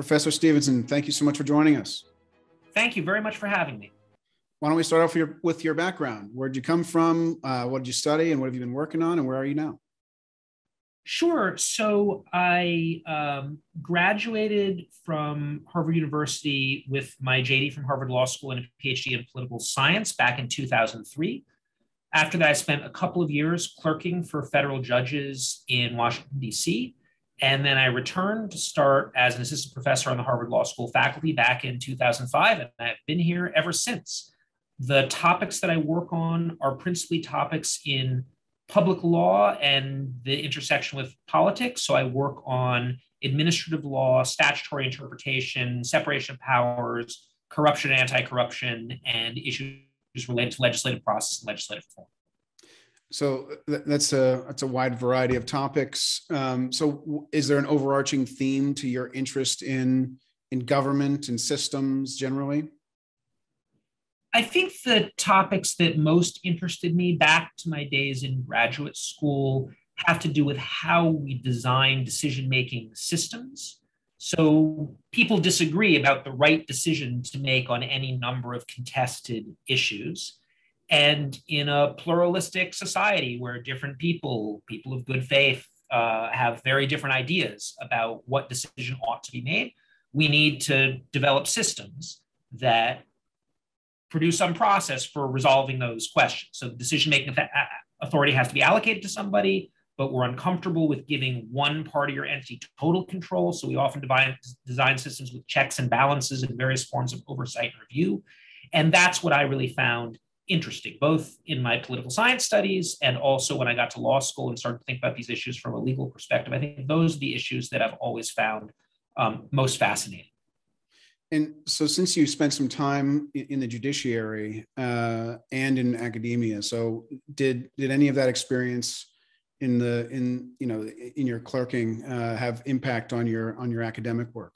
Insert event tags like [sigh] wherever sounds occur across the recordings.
Professor Stephenson, thank you so much for joining us. Thank you very much for having me. Why don't we start off with your, with your background? Where'd you come from? Uh, what did you study and what have you been working on and where are you now? Sure. So I um, graduated from Harvard University with my JD from Harvard Law School and a PhD in political science back in 2003. After that, I spent a couple of years clerking for federal judges in Washington, D.C. And then I returned to start as an assistant professor on the Harvard Law School faculty back in 2005. And I've been here ever since. The topics that I work on are principally topics in public law and the intersection with politics. So I work on administrative law, statutory interpretation, separation of powers, corruption, anti corruption, and issues related to legislative process and legislative reform. So that's a that's a wide variety of topics. Um, so, is there an overarching theme to your interest in in government and systems generally? I think the topics that most interested me back to my days in graduate school have to do with how we design decision making systems. So people disagree about the right decision to make on any number of contested issues. And in a pluralistic society where different people, people of good faith, uh, have very different ideas about what decision ought to be made, we need to develop systems that produce some process for resolving those questions. So the decision making authority has to be allocated to somebody, but we're uncomfortable with giving one party or entity total control. So we often divide, design systems with checks and balances and various forms of oversight and review. And that's what I really found interesting, both in my political science studies and also when I got to law school and started to think about these issues from a legal perspective. I think those are the issues that I've always found um, most fascinating. And so, since you spent some time in the judiciary uh, and in academia, so did did any of that experience in the in you know in your clerking uh, have impact on your on your academic work?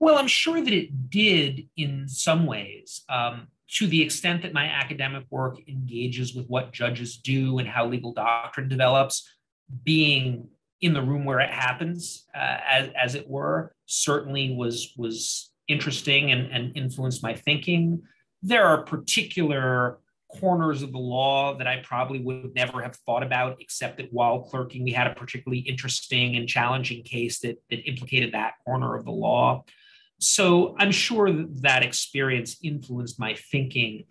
Well, I'm sure that it did in some ways. Um, to the extent that my academic work engages with what judges do and how legal doctrine develops, being in the room where it happens, uh, as, as it were, certainly was was interesting and, and influenced my thinking. There are particular corners of the law that I probably would never have thought about, except that while clerking, we had a particularly interesting and challenging case that, that implicated that corner of the law. So I'm sure that, experience influenced my thinking.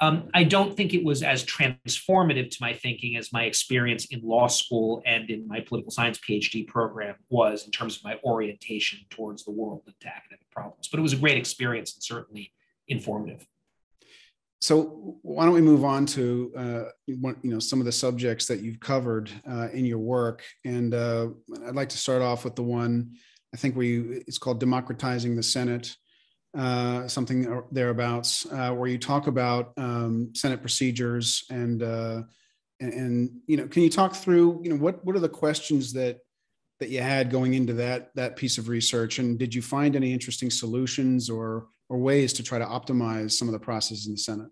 Um, I don't think it was as transformative to my thinking as my experience in law school and in my political science PhD program was in terms of my orientation towards the world and to academic problems. But it was a great experience and certainly informative. So why don't we move on to uh, you know some of the subjects that you've covered uh, in your work, and uh, I'd like to start off with the one I think we it's called democratizing the Senate uh, something thereabouts, uh, where you talk about um, Senate procedures and, uh, and, and you know, can you talk through you know what what are the questions that that you had going into that that piece of research, and did you find any interesting solutions or or ways to try to optimize some of the processes in the Senate?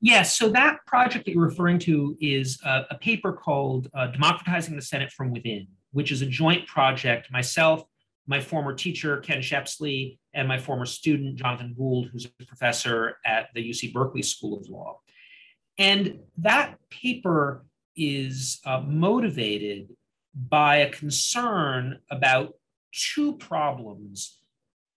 Yes, so that project that you're referring to is a, a paper called uh, Democratizing the Senate from Within, which is a joint project, myself, my former teacher, Ken Shepsle, and my former student, Jonathan Gould, who's a professor at the UC Berkeley School of Law. And that paper is uh, motivated by a concern about two problems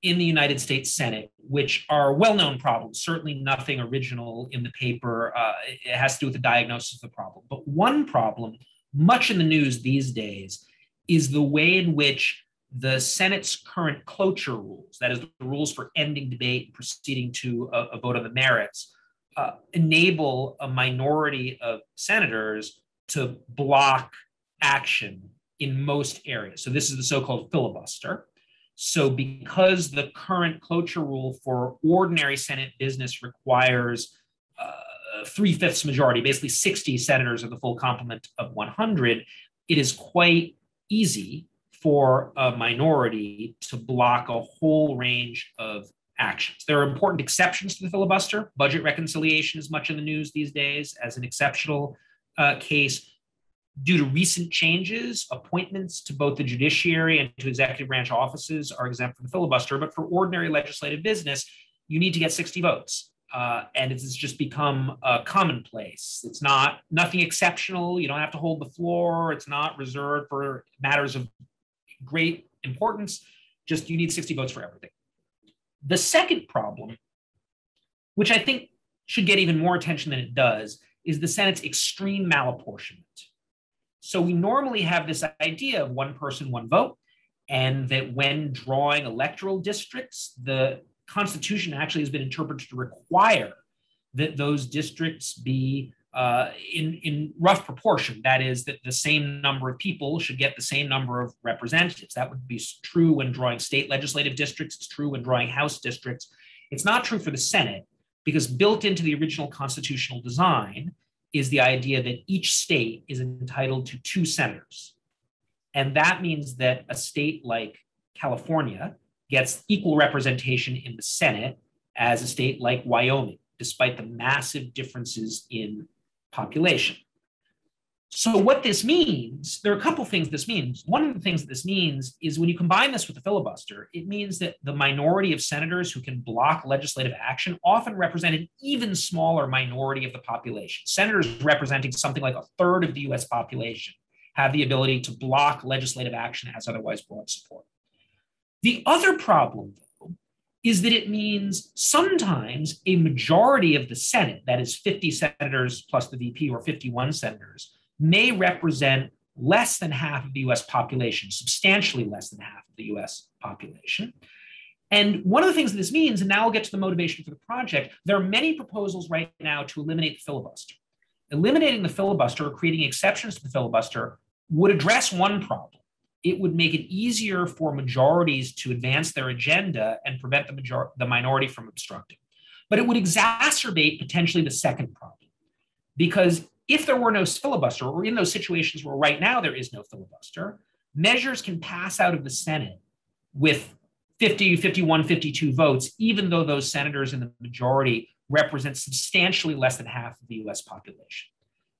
in the United States Senate, which are well known problems, certainly nothing original in the paper. Uh, it has to do with the diagnosis of the problem. But one problem, much in the news these days, is the way in which the Senate's current cloture rules, that is, the rules for ending debate and proceeding to a, a vote on the merits, uh, enable a minority of senators to block action in most areas. So, this is the so called filibuster. So, because the current cloture rule for ordinary Senate business requires uh, three fifths majority, basically 60 senators of the full complement of 100, it is quite easy for a minority to block a whole range of actions. There are important exceptions to the filibuster. Budget reconciliation is much in the news these days as an exceptional uh, case. due to recent changes, appointments to both the judiciary and to executive branch offices are exempt from the filibuster. But for ordinary legislative business, you need to get 60 votes. Uh, and it's just become a commonplace. It's not nothing exceptional. You don't have to hold the floor. It's not reserved for matters of great importance. Just you need 60 votes for everything. The second problem, which I think should get even more attention than it does, is the Senate's extreme malapportionment. So we normally have this idea of one person, one vote, and that when drawing electoral districts, the Constitution actually has been interpreted to require that those districts be uh, in, in rough proportion. That is, that the same number of people should get the same number of representatives. That would be true when drawing state legislative districts, it's true when drawing House districts. It's not true for the Senate because built into the original constitutional design is the idea that each state is entitled to two senators. And that means that a state like California gets equal representation in the Senate as a state like Wyoming, despite the massive differences in population. So, what this means, there are a couple things this means. One of the things that this means is when you combine this with the filibuster, it means that the minority of senators who can block legislative action often represent an even smaller minority of the population. Senators representing something like a third of the US population have the ability to block legislative action as otherwise broad support. The other problem, is that it means sometimes a majority of the Senate, that is 50 senators plus the VP or 51 senators, may represent less than half of the US population, substantially less than half of the US population. And one of the things that this means, and now I'll get to the motivation for the project, there are many proposals right now to eliminate the filibuster. Eliminating the filibuster or creating exceptions to the filibuster would address one problem. It would make it easier for majorities to advance their agenda and prevent the, major- the minority from obstructing. But it would exacerbate potentially the second problem. Because if there were no filibuster, or in those situations where right now there is no filibuster, measures can pass out of the Senate with 50, 51, 52 votes, even though those senators in the majority represent substantially less than half of the US population.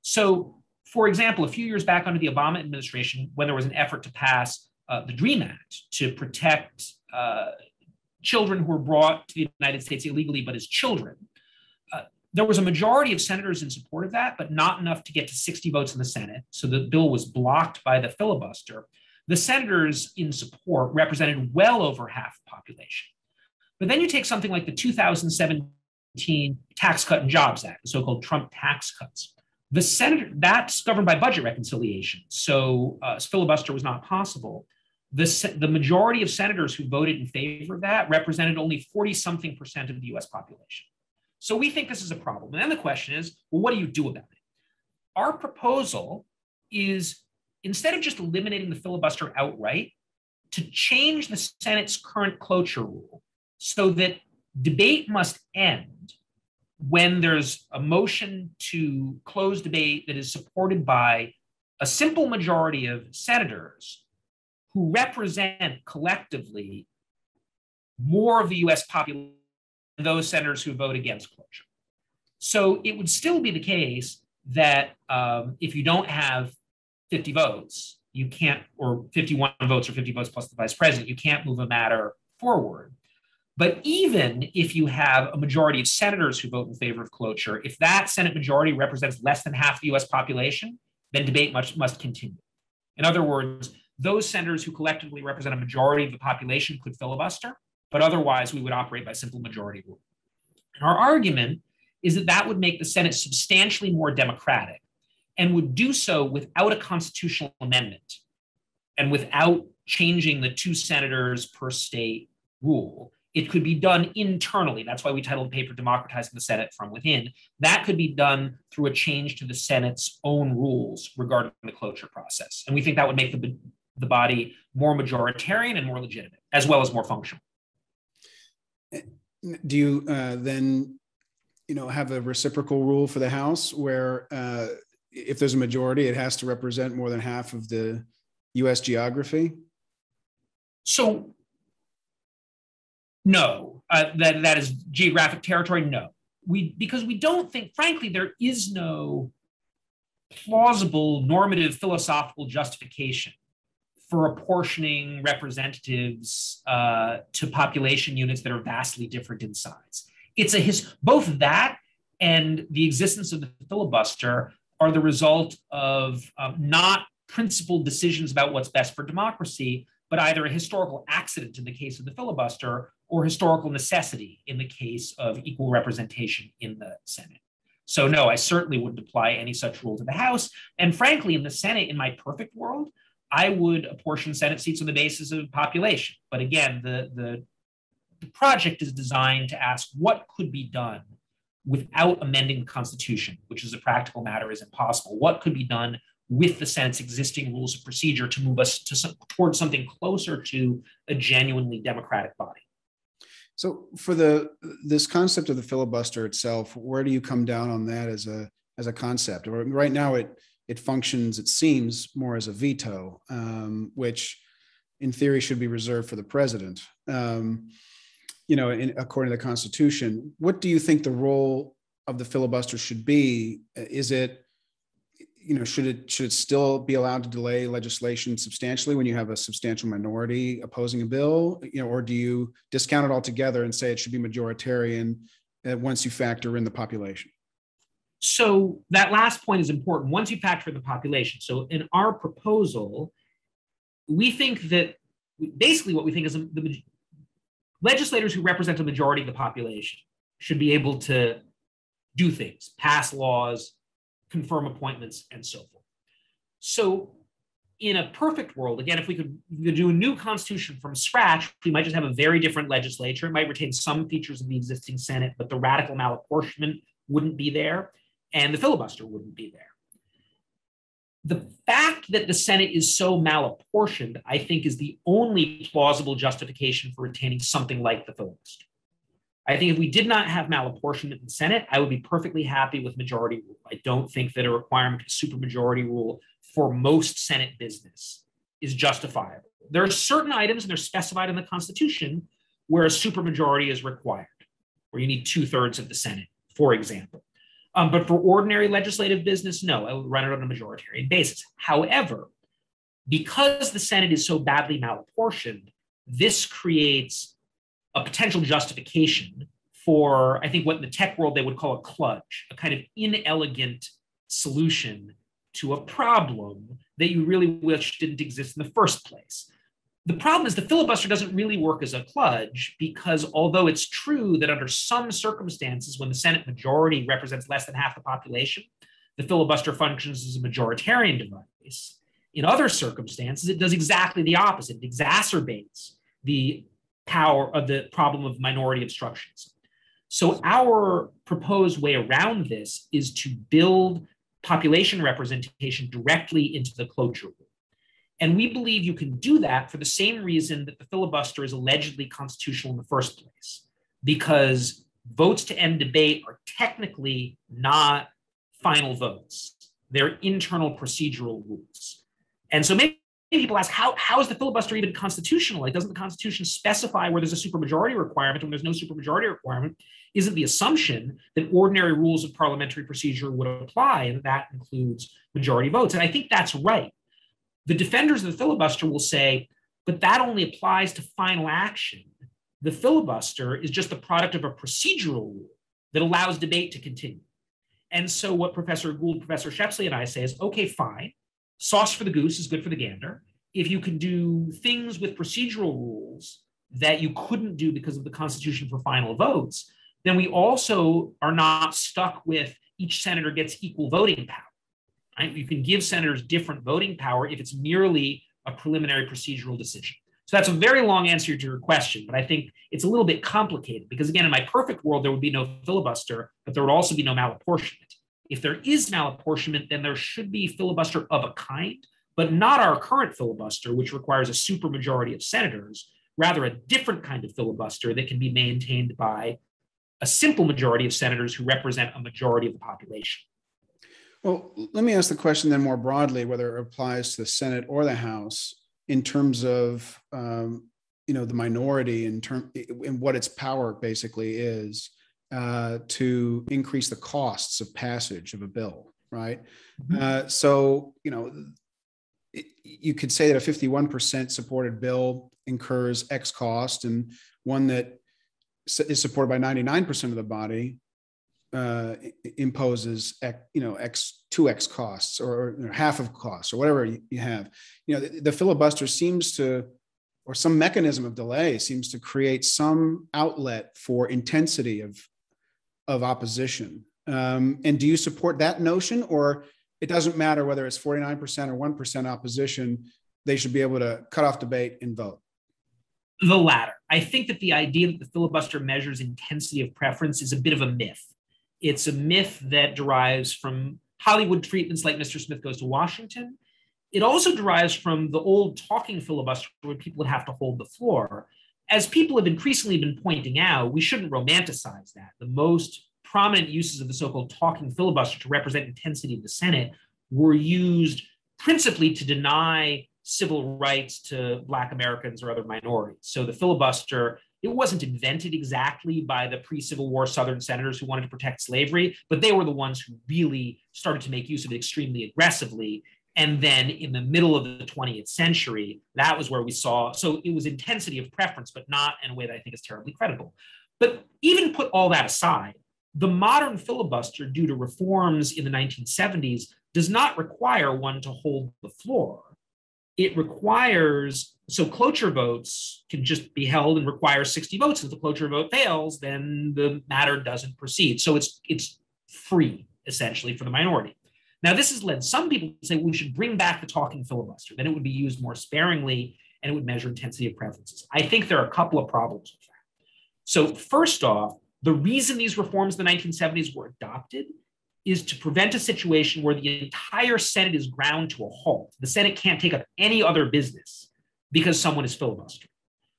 So, for example, a few years back under the Obama administration, when there was an effort to pass uh, the DREAM Act to protect uh, children who were brought to the United States illegally, but as children, there was a majority of senators in support of that, but not enough to get to 60 votes in the Senate. So the bill was blocked by the filibuster. The senators in support represented well over half the population. But then you take something like the 2017 Tax Cut and Jobs Act, the so-called Trump tax cuts. The Senate, that's governed by budget reconciliation, so uh, filibuster was not possible. The, the majority of senators who voted in favor of that represented only 40 something percent of the US population. So we think this is a problem. And then the question is, well, what do you do about it? Our proposal is instead of just eliminating the filibuster outright, to change the Senate's current cloture rule so that debate must end when there's a motion to close debate that is supported by a simple majority of senators who represent collectively more of the US population those senators who vote against cloture. So it would still be the case that um, if you don't have 50 votes, you can't, or 51 votes or 50 votes plus the vice president, you can't move a matter forward. But even if you have a majority of senators who vote in favor of cloture, if that Senate majority represents less than half the US population, then debate must, must continue. In other words, those senators who collectively represent a majority of the population could filibuster, but otherwise we would operate by simple majority rule. And our argument is that that would make the Senate substantially more democratic and would do so without a constitutional amendment and without changing the two senators per state rule. It could be done internally. That's why we titled the paper Democratizing the Senate from Within. That could be done through a change to the Senate's own rules regarding the cloture process. And we think that would make the, the body more majoritarian and more legitimate, as well as more functional do you uh, then you know have a reciprocal rule for the house where uh, if there's a majority it has to represent more than half of the us geography so no. Uh, that that is geographic territory? No. We because we don't think frankly there is no plausible normative philosophical justification for apportioning representatives uh, to population units that are vastly different in size. It's a his both that and the existence of the filibuster are the result of um, not principled decisions about what's best for democracy, but either a historical accident in the case of the filibuster or historical necessity in the case of equal representation in the Senate. So, no, I certainly wouldn't apply any such rule to the House. And frankly, in the Senate, in my perfect world, I would apportion Senate seats on the basis of population. But again, the, the, the project is designed to ask what could be done without amending the Constitution, which as a practical matter is impossible. What could be done with the Senate's existing rules of procedure to move us to, towards something closer to a genuinely democratic body? So for the this concept of the filibuster itself, where do you come down on that as a as a concept? Or right now, it it functions, it seems, more as a veto, um, which in theory should be reserved for the president. Um, you know, in, according to the Constitution, what do you think the role of the filibuster should be? Is it you know, should it should it still be allowed to delay legislation substantially when you have a substantial minority opposing a bill? You know, or do you discount it altogether and say it should be majoritarian uh, once you factor in the population? So that last point is important. Once you factor in the population, so in our proposal, we think that basically what we think is the legislators who represent a majority of the population should be able to do things, pass laws, confirm appointments, and so forth. So, in a perfect world, again, if we could, we could do a new constitution from scratch, we might just have a very different legislature. It might retain some features of the existing Senate, but the radical malapportionment wouldn't be there, and the filibuster wouldn't be there. The fact that the Senate is so malapportioned, I think, is the only plausible justification for retaining something like the filibuster. I think if we did not have malapportionment in the Senate, I would be perfectly happy with majority rule. I don't think that a requirement of supermajority rule for most Senate business is justifiable. There are certain items, and they're specified in the Constitution, where a supermajority is required, where you need two thirds of the Senate, for example. Um, but for ordinary legislative business, no, I would run it on a majoritarian basis. However, because the Senate is so badly malapportioned, this creates a potential justification for, I think, what in the tech world they would call a kludge, a kind of inelegant solution to a problem that you really wish didn't exist in the first place. The problem is the filibuster doesn't really work as a kludge because although it's true that under some circumstances, when the Senate majority represents less than half the population, the filibuster functions as a majoritarian device. In other circumstances, it does exactly the opposite. It exacerbates the power of the problem of minority obstructions. So our proposed way around this is to build population representation directly into the cloture rule. And we believe you can do that for the same reason that the filibuster is allegedly constitutional in the first place, because votes to end debate are technically not final votes. They're internal procedural rules. And so maybe people ask how, how is the filibuster even constitutional? Like, doesn't the Constitution specify where there's a supermajority requirement when there's no supermajority requirement? Isn't the assumption that ordinary rules of parliamentary procedure would apply, and that includes majority votes? And I think that's right. The defenders of the filibuster will say, but that only applies to final action. The filibuster is just the product of a procedural rule that allows debate to continue. And so, what Professor Gould, Professor Shepsle, and I say is okay, fine sauce for the goose is good for the gander. If you can do things with procedural rules that you couldn't do because of the Constitution for final votes, then we also are not stuck with each senator gets equal voting power. Right? You can give senators different voting power if it's merely a preliminary procedural decision. So that's a very long answer to your question, but I think it's a little bit complicated because, again, in my perfect world, there would be no filibuster, but there would also be no malapportionment. If there is malapportionment, then there should be filibuster of a kind, but not our current filibuster, which requires a supermajority of senators, rather a different kind of filibuster that can be maintained by a simple majority of senators who represent a majority of the population. Well, let me ask the question then more broadly, whether it applies to the Senate or the House in terms of um, you know the minority in term in what its power basically is uh, to increase the costs of passage of a bill. right? Mm-hmm. Uh, so, you know, it, you could say that a 51% supported bill incurs X cost, and one that is supported by 99% of the body uh, imposes X, you know X two X costs or know, half of costs or whatever you, you have. You know, the, the, filibuster seems to, or some mechanism of delay seems to create some outlet for intensity of of opposition. Um, and do you support that notion, or it doesn't matter whether it's 49% or 1% opposition? They should be able to cut off debate and vote. The latter. I think that the idea that the filibuster measures intensity of preference is a bit of a myth. It's a myth that derives from Hollywood treatments like Mr. Smith Goes to Washington. It also derives from the old talking filibuster where people would have to hold the floor. As people have increasingly been pointing out, we shouldn't romanticize that. The most prominent uses of the so-called talking filibuster to represent intensity of the Senate were used principally to deny civil rights to Black Americans or other minorities. So the filibuster, it wasn't invented exactly by the pre-Civil War Southern senators who wanted to protect slavery, but they were the ones who really started to make use of it extremely aggressively. And then in the middle of the 20th century, that was where we saw, so it was intensity of preference, but not in a way that I think is terribly credible. But even put all that aside, the modern filibuster, due to reforms in the 1970s, does not require one to hold the floor. It requires, so cloture votes can just be held and require 60 votes. If the cloture vote fails, then the matter doesn't proceed. So it's, it's free, essentially, for the minority. Now, this has led some people to say we should bring back the talking filibuster. Then it would be used more sparingly and it would measure intensity of preferences. I think there are a couple of problems with that. So, first off, the reason these reforms in the 1970s were adopted is to prevent a situation where the entire Senate is ground to a halt. The Senate can't take up any other business because someone is filibustering.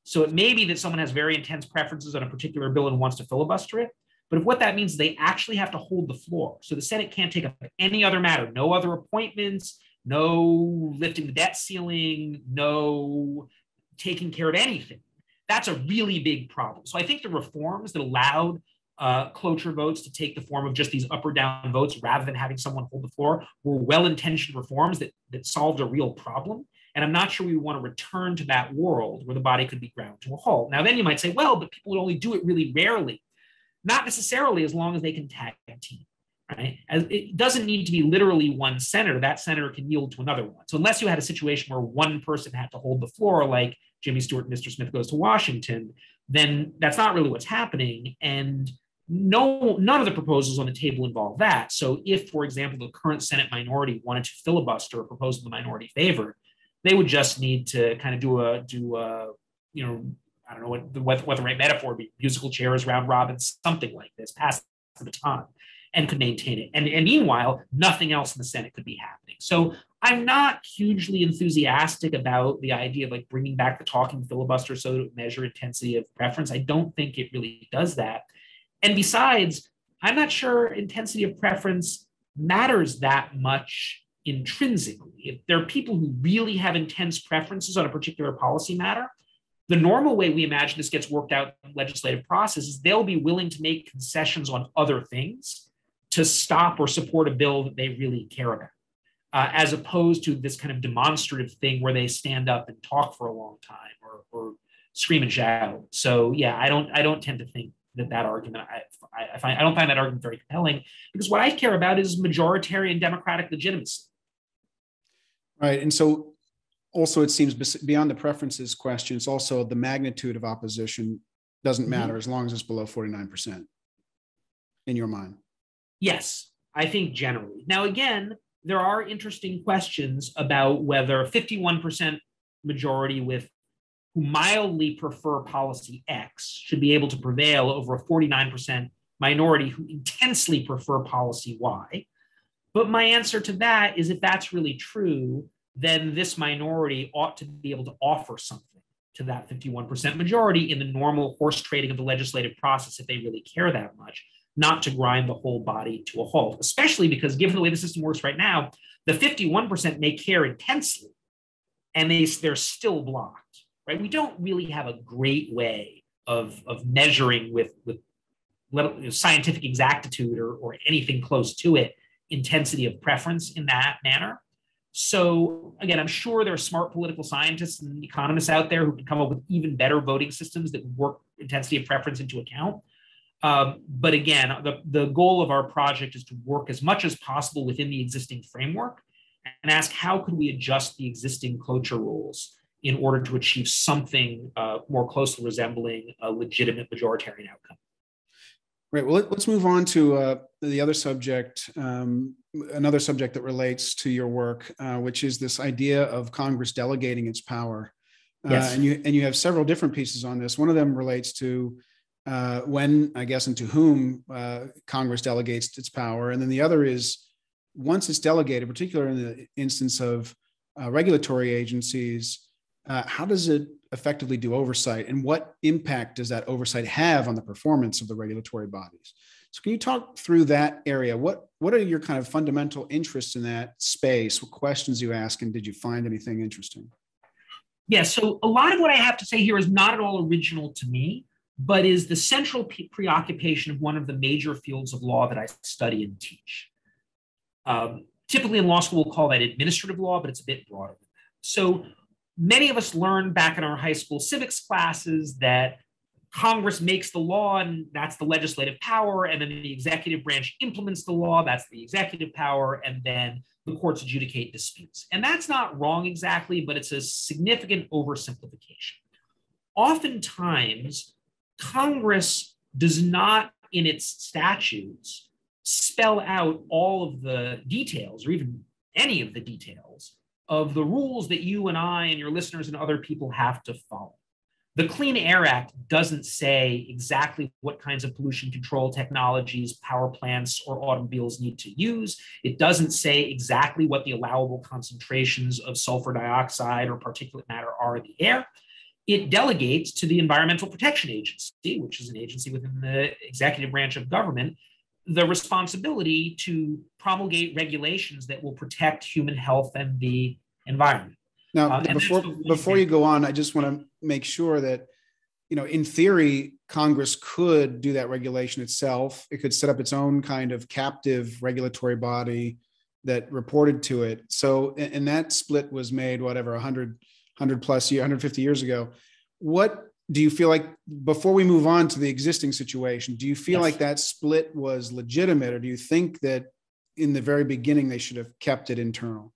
So it may be that someone has very intense preferences on a particular bill and wants to filibuster it. But if what that means, is they actually have to hold the floor. So the Senate can't take up any other matter, no other appointments, no lifting the debt ceiling, no taking care of anything that's a really big problem. So I think the reforms that allowed uh, cloture votes to take the form of just these up or down votes rather than having someone hold the floor were well-intentioned reforms that, that solved a real problem. And I'm not sure we want to return to that world where the body could be ground to a halt. Now, then you might say, well, but people would only do it really rarely. Not necessarily as long as they can tag a team, right? As it doesn't need to be literally one senator. That senator can yield to another one. So unless you had a situation where one person had to hold the floor, like Jimmy Stewart and Mr. Smith goes to Washington, then that's not really what's happening. And no, none of the proposals on the table involve that. So if, for example, the current Senate minority wanted to filibuster a proposal the minority favored, they would just need to kind of do a do a you know I don't know what the, what, what the right metaphor be musical chairs round robin something like this pass the baton and could maintain it. And, and meanwhile, nothing else in the Senate could be happening. So I'm not hugely enthusiastic about the idea of like bringing back the talking filibuster so to measure intensity of preference. I don't think it really does that. And besides, I'm not sure intensity of preference matters that much intrinsically. If there are people who really have intense preferences on a particular policy matter, the normal way we imagine this gets worked out in legislative process is they'll be willing to make concessions on other things to stop or support a bill that they really care about, uh, as opposed to this kind of demonstrative thing where they stand up and talk for a long time or, or scream and shout. So yeah, I don't I don't tend to think that that argument I, I find I don't find that argument very compelling because what I care about is majoritarian democratic legitimacy. Right, and so also it seems beyond the preferences question, it's also the magnitude of opposition doesn't mm-hmm. matter mm-hmm. as long as it's below forty nine percent in your mind. Yes, I think generally. Now, again, there are interesting questions about whether 51% majority with who mildly prefer policy X should be able to prevail over a 49% minority who intensely prefer policy Y. But my answer to that is if that's really true, then this minority ought to be able to offer something to that 51% majority in the normal horse trading of the legislative process if they really care that much not to grind the whole body to a halt, especially because given the way the system works right now, the 51% may care intensely and they, they're still blocked, right? We don't really have a great way of, of measuring with, with scientific exactitude or, or anything close to it intensity of preference in that manner. So again, I'm sure there are smart political scientists and economists out there who can come up with even better voting systems that work intensity of preference into account. Um, but again, the, the goal of our project is to work as much as possible within the existing framework and ask how could we adjust the existing cloture rules in order to achieve something uh, more closely resembling a legitimate majoritarian outcome. Right. Well, let's move on to uh, the other subject, um, another subject that relates to your work, uh, which is this idea of Congress delegating its power. Uh, yes. and you and you have several different pieces on this. One of them relates to uh, when, I guess, and to whom uh, Congress delegates its power, and then the other is once it's delegated, particularly in the instance of regulatory agencies, how does it effectively do oversight and what impact does that oversight have on the performance of the regulatory bodies? So can you talk through that area? What what are your kind of fundamental interests in that space? What questions you ask and did you find anything interesting? Yeah so a lot of what i have to say here is not at all original to me but is the central preoccupation of one of the major fields of law that i study and teach. Um, typically in law school we'll call that administrative law but it's a bit broader so many of us learned back in our high school civics classes that Congress makes the law and that's the legislative power, and then the executive branch implements the law, that's the executive power, and then the courts adjudicate disputes. And that's not wrong exactly, but it's a significant oversimplification. Oftentimes, Congress does not, in its statutes, spell out all of the details or even any of the details of the rules that you and I and your listeners and other people have to follow. The Clean Air Act doesn't say exactly what kinds of pollution control technologies power plants or automobiles need to use. It doesn't say exactly what the allowable concentrations of sulfur dioxide or particulate matter are in the air. It delegates to the Environmental Protection Agency, which is an agency within the executive branch of government, the responsibility to promulgate regulations that will protect human health and the environment. Now, uh, before before you go on, I just want to make sure that you know, in theory, Congress could do that regulation itself. It could set up its own kind of captive regulatory body that reported to it. So, and that split was made whatever 100 100 plus year 150 years ago. What do you feel like before we move on to the existing situation do you feel yes. like that split was legitimate or do you think that in the very beginning they should have kept it internal?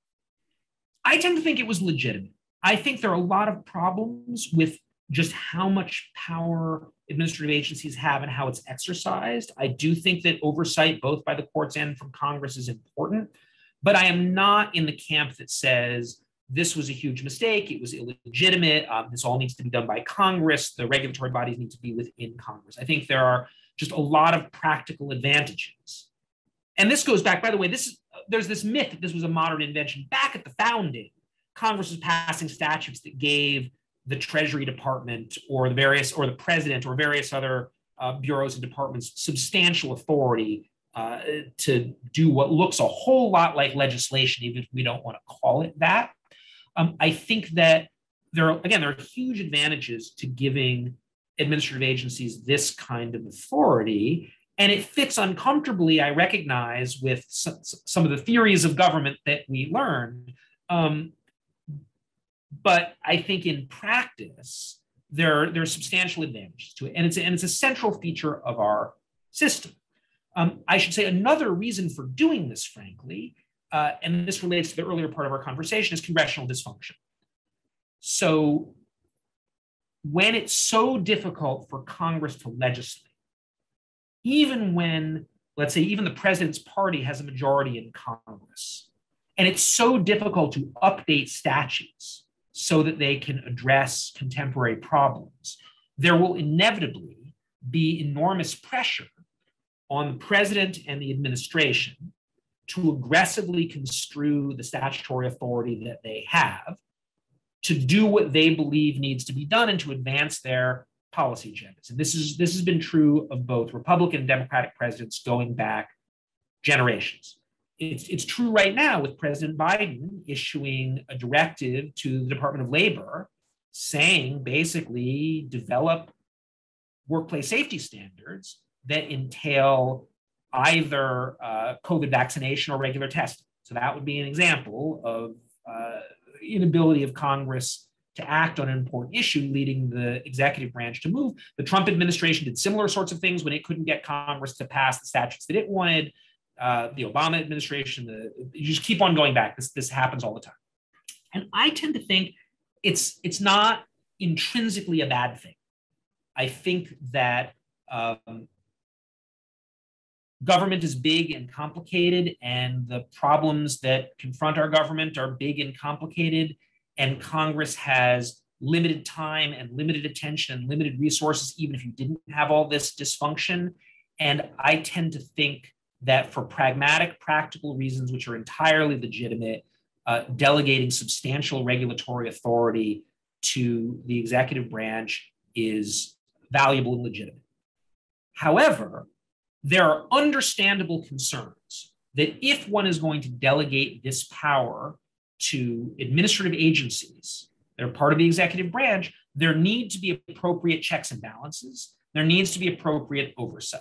I tend to think it was legitimate. I think there are a lot of problems with just how much power administrative agencies have and how it's exercised. I do think that oversight both by the courts and from congress is important but i am not in the camp that says this was a huge mistake. It was illegitimate. Um, this all needs to be done by Congress. The regulatory bodies need to be within Congress. I think there are just a lot of practical advantages. And this goes back, by the way, this is there's this myth that this was a modern invention. Back at the founding, Congress was passing statutes that gave the Treasury Department or the various or the president or various other uh, bureaus and departments substantial authority uh, to do what looks a whole lot like legislation, even if we don't want to call it that. Um, I think that there are, again, there are huge advantages to giving administrative agencies this kind of authority. And it fits uncomfortably, I recognize, with some, some of the theories of government that we learn. Um, but I think in practice, there are, there are substantial advantages to it. And it's, a, and it's a central feature of our system. Um, I should say another reason for doing this, frankly, uh, and this relates to the earlier part of our conversation, is congressional dysfunction. So when it's so difficult for Congress to legislate, even when, let's say, even the president's party has a majority in Congress, and it's so difficult to update statutes so that they can address contemporary problems, there will inevitably be enormous pressure on the president and the administration to aggressively construe the statutory authority that they have to do what they believe needs to be done and to advance their policy agendas. And this is this has been true of both Republican and Democratic presidents going back generations. It's, it's true right now with President Biden issuing a directive to the Department of Labor saying basically develop workplace safety standards that entail either uh, COVID vaccination or regular testing. So that would be an example of uh, inability of Congress to act on an important issue, leading the executive branch to move. The Trump administration did similar sorts of things when it couldn't get Congress to pass the statutes that it wanted. Uh, the Obama administration, the, you just keep on going back. This, this happens all the time. And I tend to think it's, it's not intrinsically a bad thing. I think that um, government is big and complicated, and the problems that confront our government are big and complicated, and Congress has limited time and limited attention and limited resources, even if you didn't have all this dysfunction. And I tend to think that for pragmatic, practical reasons, which are entirely legitimate, uh, delegating substantial regulatory authority to the executive branch is valuable and legitimate. However, there are understandable concerns that if one is going to delegate this power to administrative agencies that are part of the executive branch, there need to be appropriate checks and balances. There needs to be appropriate oversight.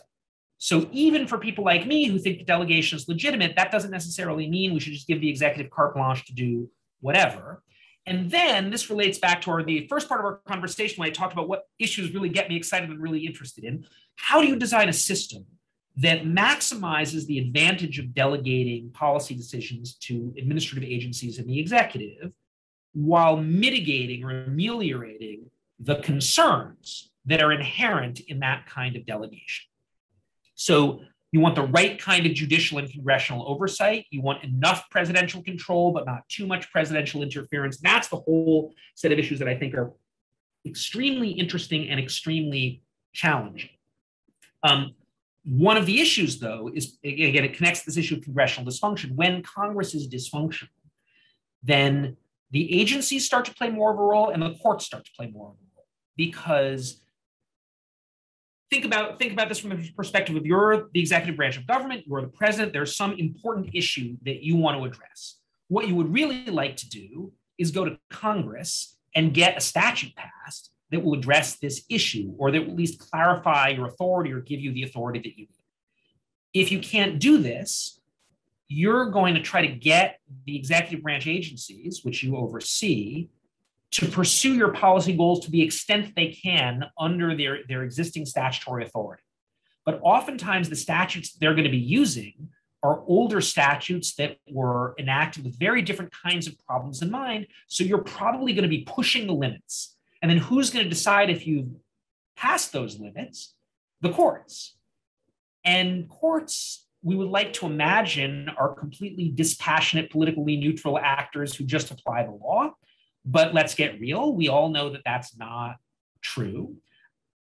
So even for people like me who think the delegation is legitimate, that doesn't necessarily mean we should just give the executive carte blanche to do whatever. And then this relates back to our, the first part of our conversation when I talked about what issues really get me excited and really interested in. How do you design a system that maximizes the advantage of delegating policy decisions to administrative agencies and the executive while mitigating or ameliorating the concerns that are inherent in that kind of delegation? So you want the right kind of judicial and congressional oversight. You want enough presidential control, but not too much presidential interference. That's the whole set of issues that I think are extremely interesting and extremely challenging. Um, one of the issues, though, is again, it connects this issue of congressional dysfunction. When Congress is dysfunctional, then the agencies start to play more of a role and the courts start to play more of a role because think about think about this from the perspective of you're the executive branch of government, you're the president. There's some important issue that you want to address. What you would really like to do is go to Congress and get a statute passed that will address this issue, or that will at least clarify your authority or give you the authority that you need. If you can't do this, you're going to try to get the executive branch agencies, which you oversee, to pursue your policy goals to the extent they can under their, their existing statutory authority. But oftentimes, the statutes they're going to be using are older statutes that were enacted with very different kinds of problems in mind. So you're probably going to be pushing the limits. And then who's going to decide if you've passed those limits? The courts. And courts, we would like to imagine, are completely dispassionate, politically neutral actors who just apply the law. But let's get real. We all know that that's not true,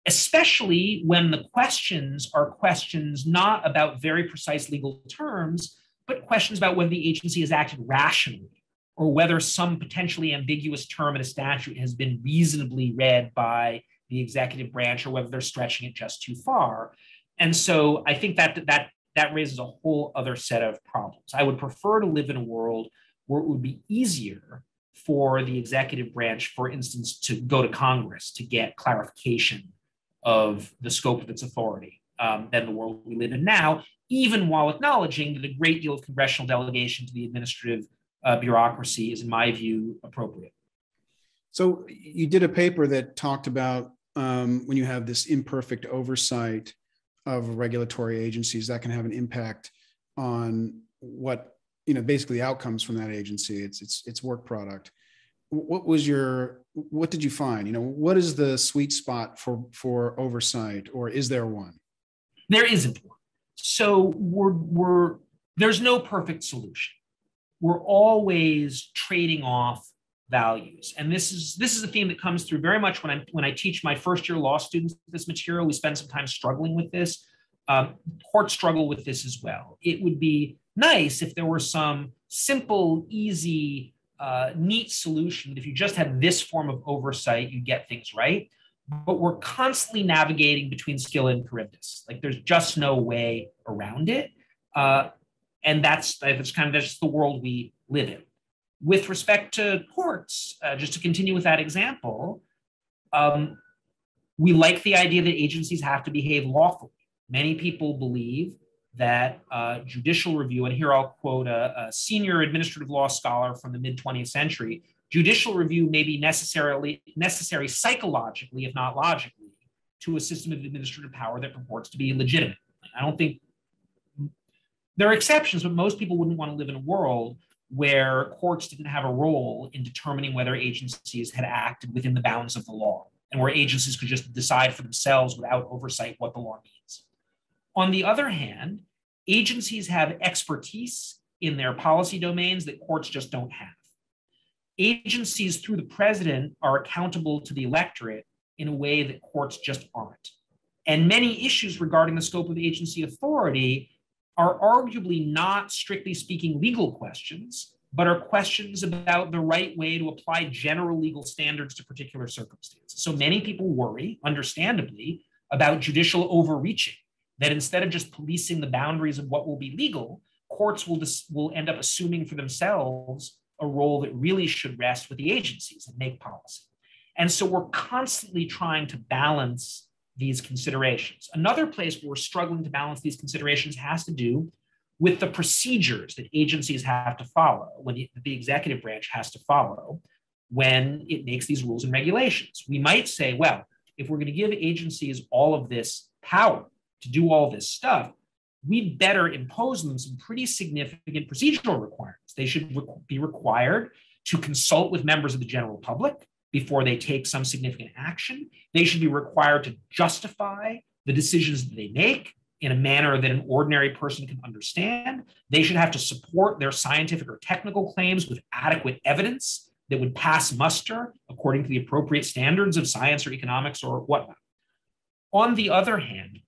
especially when the questions are questions not about very precise legal terms, but questions about whether the agency has acted rationally or whether some potentially ambiguous term in a statute has been reasonably read by the executive branch or whether they're stretching it just too far. And so I think that that that raises a whole other set of problems. I would prefer to live in a world where it would be easier for the executive branch, for instance, to go to Congress to get clarification of the scope of its authority um, than the world we live in now, even while acknowledging that a great deal of congressional delegation to the administrative uh, bureaucracy is, in my view, appropriate. So you did a paper that talked about um, when you have this imperfect oversight of regulatory agencies, that can have an impact on what you know basically outcomes from that agency. It's it's it's work product. What was your what did you find? You know what is the sweet spot for for oversight or is there one? There isn't one. So we're we're there's no perfect solution we're always trading off values and this is this is a theme that comes through very much when i when i teach my first year law students this material we spend some time struggling with this um, courts struggle with this as well it would be nice if there were some simple, easy, uh, neat solution. If you just had this form of oversight, you get things right. But we're constantly navigating between Scylla and Charybdis. Like there's just no way around it. Uh, and that's that's kind of just the world we live in. With respect to courts, uh, just to continue with that example, um, we like the idea that agencies have to behave lawfully. Many people believe that uh, judicial review, and here I'll quote a, a senior administrative law scholar from the mid 20th century judicial review may be necessarily necessary psychologically, if not logically, to a system of administrative power that purports to be legitimate. I don't think there are exceptions, but most people wouldn't want to live in a world where courts didn't have a role in determining whether agencies had acted within the bounds of the law and where agencies could just decide for themselves without oversight what the law means. On the other hand, agencies have expertise in their policy domains that courts just don't have. Agencies, through the president, are accountable to the electorate in a way that courts just aren't. And many issues regarding the scope of agency authority are arguably not, strictly speaking, legal questions, but are questions about the right way to apply general legal standards to particular circumstances. So many people worry, understandably, about judicial overreaching, that instead of just policing the boundaries of what will be legal, courts will, dis- will end up assuming for themselves a role that really should rest with the agencies and make policy. And so we're constantly trying to balance these considerations. Another place where we're struggling to balance these considerations has to do with the procedures that agencies have to follow, when the, the executive branch has to follow when it makes these rules and regulations. We might say, well, if we're going to give agencies all of this power to do all this stuff, we'd better impose them some pretty significant procedural requirements. They should be required to consult with members of the general public before they take some significant action. They should be required to justify the decisions that they make in a manner that an ordinary person can understand. They should have to support their scientific or technical claims with adequate evidence that would pass muster according to the appropriate standards of science or economics or whatnot. On the other hand,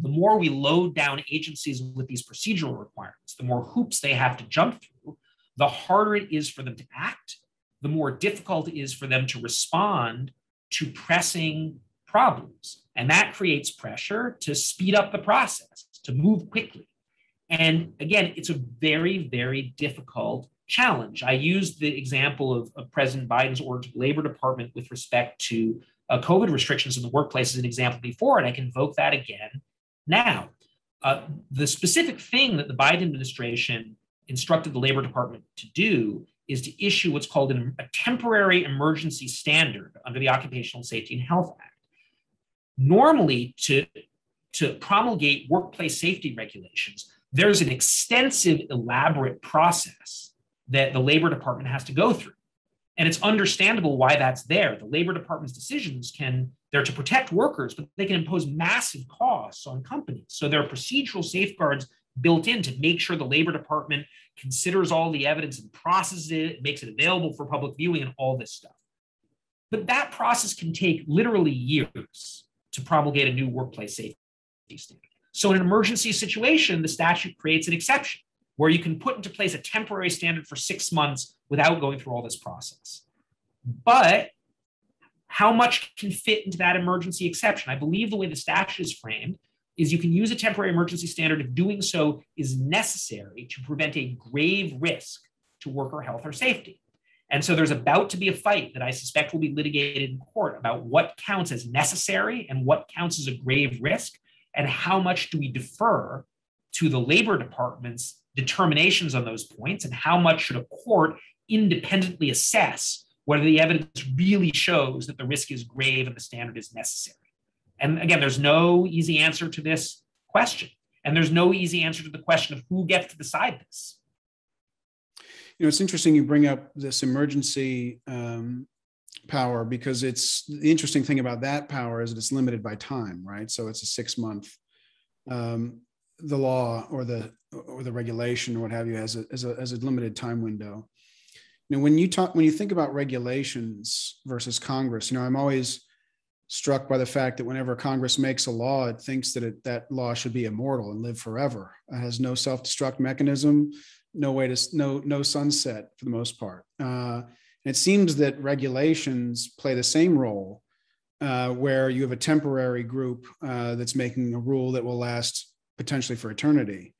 the more we load down agencies with these procedural requirements, the more hoops they have to jump through, the harder it is for them to act the more difficult it is for them to respond to pressing problems. And that creates pressure to speed up the process, to move quickly. And again, it's a very, very difficult challenge. I used the example of, of President Biden's order to the Labor Department with respect to uh, COVID restrictions in the workplace as an example before, and I can invoke that again now. Uh, the specific thing that the Biden administration instructed the Labor Department to do is to issue what's called an, a temporary emergency standard under the Occupational Safety and Health Act. Normally, to, to promulgate workplace safety regulations, there's an extensive, elaborate process that the Labor Department has to go through. And it's understandable why that's there. The Labor Department's decisions can, they're to protect workers, but they can impose massive costs on companies. So there are procedural safeguards built in to make sure the Labor Department considers all the evidence and processes it, makes it available for public viewing, and all this stuff. But that process can take literally years to promulgate a new workplace safety standard. So, in an emergency situation, the statute creates an exception where you can put into place a temporary standard for six months without going through all this process. But how much can fit into that emergency exception? I believe the way the statute is framed is you can use a temporary emergency standard if doing so is necessary to prevent a grave risk to worker health or safety. And so there's about to be a fight that I suspect will be litigated in court about what counts as necessary and what counts as a grave risk, and how much do we defer to the Labor Department's determinations on those points, and how much should a court independently assess whether the evidence really shows that the risk is grave and the standard is necessary. And again, there's no easy answer to this question. And there's no easy answer to the question of who gets to decide this. You know, it's interesting you bring up this emergency um, power because it's the interesting thing about that power is that it's limited by time, right? So it's a six month. Um, the law or the or the regulation or what have you has a, as a as a limited time window. Know, when you talk when you think about regulations versus Congress, you know, I'm always struck by the fact that whenever Congress makes a law, it thinks that it, that law should be immortal and live forever. It has no self-destruct mechanism, no way to no no sunset for the most part. Uh, it seems that regulations play the same role, uh, where you have a temporary group uh, that's making a rule that will last potentially for eternity.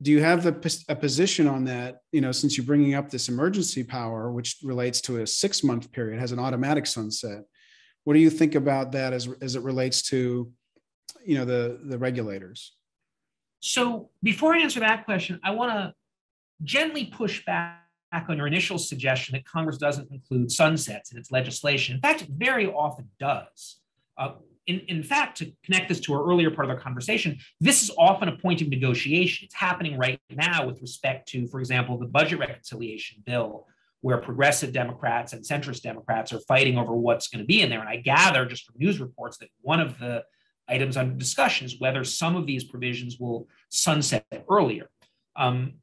Do you have a, a position on that? You know, since you're bringing up this emergency power, which relates to a six-month period, has an automatic sunset what do you think about that as, as it relates to, you know, the, the regulators? So before I answer that question, I want to gently push back on your initial suggestion that Congress doesn't include sunsets in its legislation. In fact, it very often does. Uh, in, in fact, to connect this to our earlier part of our conversation, this is often a point of negotiation. It's happening right now with respect to, for example, the budget reconciliation bill, where progressive Democrats and centrist Democrats are fighting over what's going to be in there. And I gather just from news reports that one of the items under discussion is whether some of these provisions will sunset earlier. Um,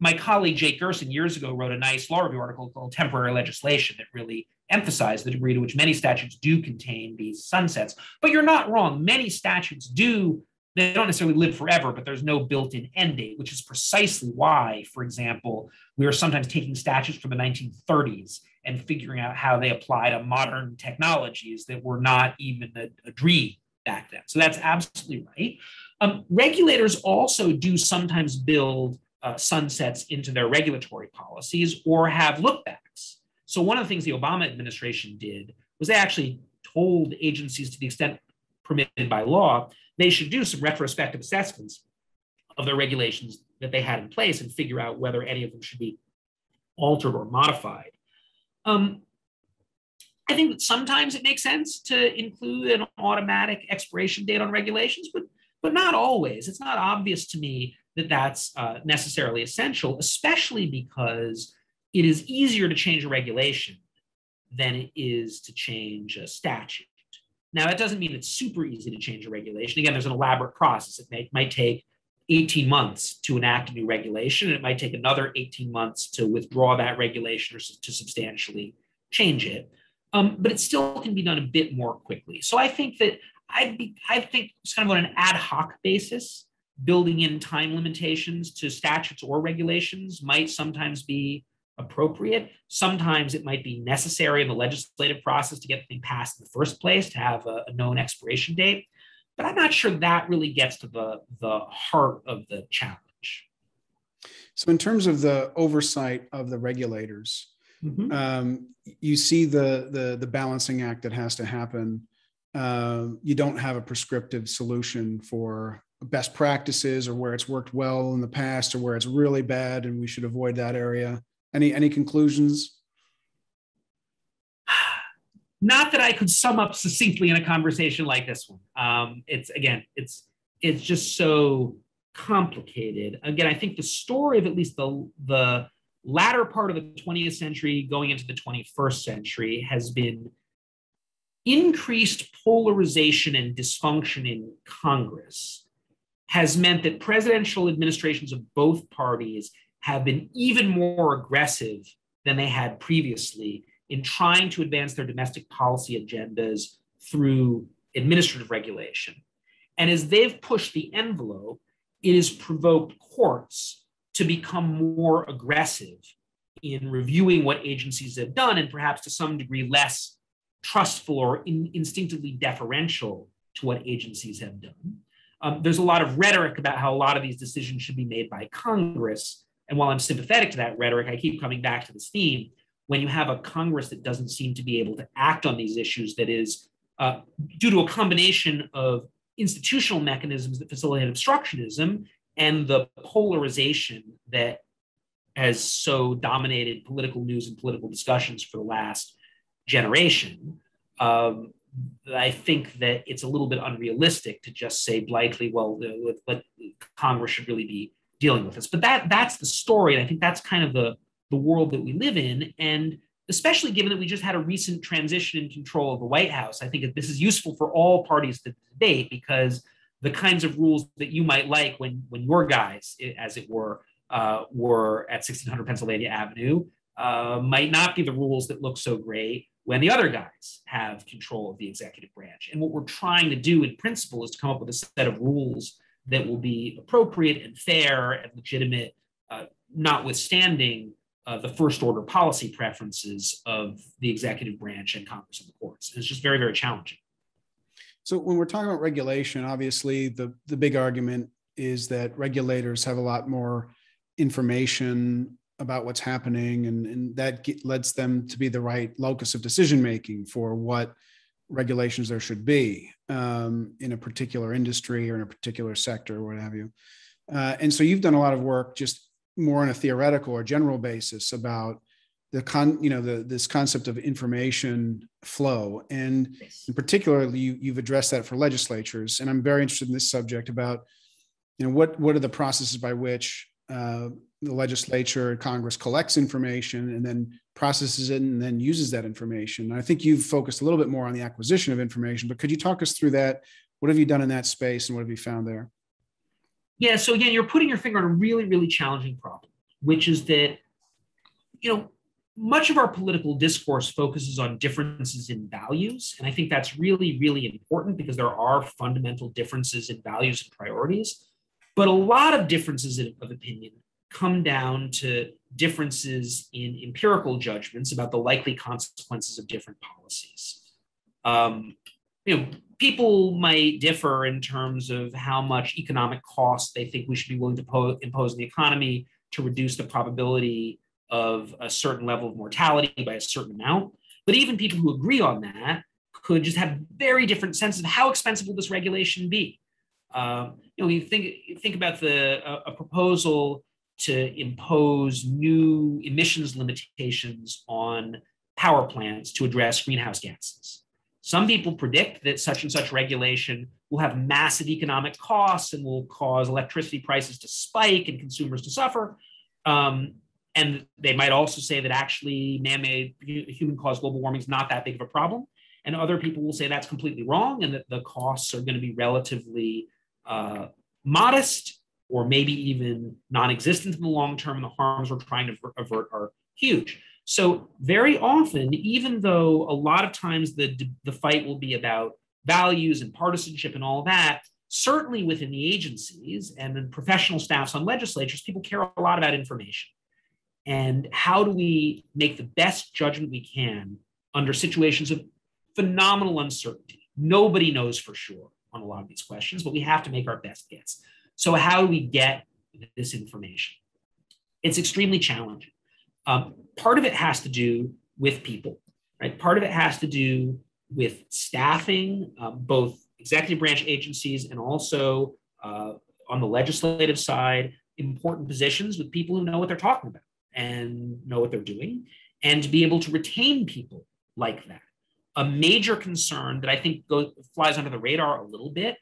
my colleague Jake Gersen years ago wrote a nice law review article called Temporary Legislation that really emphasized the degree to which many statutes do contain these sunsets. But you're not wrong. Many statutes do, they don't necessarily live forever, but there's no built in end date, which is precisely why, for example, we are sometimes taking statutes from the 1930s and figuring out how they apply to modern technologies that were not even a, a dream back then. So that's absolutely right. Um, regulators also do sometimes build uh, sunsets into their regulatory policies or have lookbacks. So, one of the things the Obama administration did was they actually told agencies, to the extent permitted by law, they should do some retrospective assessments of their regulations that they had in place and figure out whether any of them should be altered or modified. Um, I think that sometimes it makes sense to include an automatic expiration date on regulations, but but not always. It's not obvious to me that that's uh, necessarily essential, especially because it is easier to change a regulation than it is to change a statute. Now, that doesn't mean it's super easy to change a regulation. Again, there's an elaborate process. It may, might take 18 months to enact a new regulation, and it might take another 18 months to withdraw that regulation or to substantially change it. Um, but it still can be done a bit more quickly. So I think that I'd be, I think it's kind of on an ad hoc basis building in time limitations to statutes or regulations might sometimes be appropriate. Sometimes it might be necessary in the legislative process to get the thing passed in the first place to have a, a known expiration date. But I'm not sure that really gets to the, the heart of the challenge. So, in terms of the oversight of the regulators, mm-hmm. um, you see the, the the balancing act that has to happen. Uh, you don't have a prescriptive solution for best practices or where it's worked well in the past or where it's really bad and we should avoid that area any any conclusions? [sighs] Not that i could sum up succinctly in a conversation like this one. Um, it's again it's it's just so complicated. Again i think the story of at least the the latter part of the 20th century going into the 21st century has been increased polarization and dysfunction in congress has meant that presidential administrations of both parties have been even more aggressive than they had previously in trying to advance their domestic policy agendas through administrative regulation. And as they've pushed the envelope, it has provoked courts to become more aggressive in reviewing what agencies have done and perhaps to some degree less trustful or in, instinctively deferential to what agencies have done. Um, there's a lot of rhetoric about how a lot of these decisions should be made by Congress. And while I'm sympathetic to that rhetoric, I keep coming back to this theme. When you have a Congress that doesn't seem to be able to act on these issues, that is uh, due to a combination of institutional mechanisms that facilitate obstructionism and the polarization that has so dominated political news and political discussions for the last generation. Um, I think that it's a little bit unrealistic to just say blithely, well, what Congress should really be dealing with this. But that that's the story, and I think that's kind of the the world that we live in. And especially given that we just had a recent transition in control of the White House, I think that this is useful for all parties to debate because the kinds of rules that you might like when when your guys, as it were, uh, were at 1600 Pennsylvania Avenue, uh, might not be the rules that look so great when the other guys have control of the executive branch. And what we're trying to do in principle is to come up with a set of rules that will be appropriate and fair and legitimate, uh, notwithstanding uh, the first order policy preferences of the executive branch and Congress and the courts. And it's just very, very challenging. So when we're talking about regulation, obviously the, the big argument is that regulators have a lot more information about what's happening and, and that get, lets them to be the right locus of decision making for what regulations there should be um, in a particular industry or in a particular sector, or what have you. Uh, and so you've done a lot of work just more on a theoretical or general basis about the con you know the this concept of information flow. And in particular you you've addressed that for legislatures. And i'm very interested in this subject about you know what what are the processes by which uh, the legislature congress collects information and then processes it and then uses that information and i think you've focused a little bit more on the acquisition of information but could you talk us through that what have you done in that space and what have you found there yeah so again you're putting your finger on a really really challenging problem which is that you know much of our political discourse focuses on differences in values. And I think that's really, really important because there are fundamental differences in values and priorities. But a lot of differences of opinion come down to differences in empirical judgments about the likely consequences of different policies. Um, you know, people might differ in terms of how much economic cost they think we should be willing to po- impose in the economy to reduce the probability of a certain level of mortality by a certain amount. But even people who agree on that could just have very different senses of how expensive will this regulation be. Um, you know, you think think about the a proposal to impose new emissions limitations on power plants to address greenhouse gases. Some people predict that such and such regulation will have massive economic costs and will cause electricity prices to spike and consumers to suffer. Um, and they might also say that actually man-made human-caused global warming is not that big of a problem. And other people will say that's completely wrong and that the costs are going to be relatively uh, modest or maybe even non-existent in the long term. And the harms we're trying to avert are huge. So very often, even though a lot of times the, the fight will be about values and partisanship and all that, certainly within the agencies and in professional staffs on legislatures, people care a lot about information and how do we make the best judgment we can under situations of phenomenal uncertainty nobody knows for sure on a lot of these questions but we have to make our best guess so how do we get this information? It's extremely challenging. Um, part of it has to do with people right? Part of it has to do with staffing um, both executive branch agencies and also uh, on the legislative side important positions with people who know what they're talking about and know what they're doing, and to be able to retain people like that. A major concern that I think goes, flies under the radar a little bit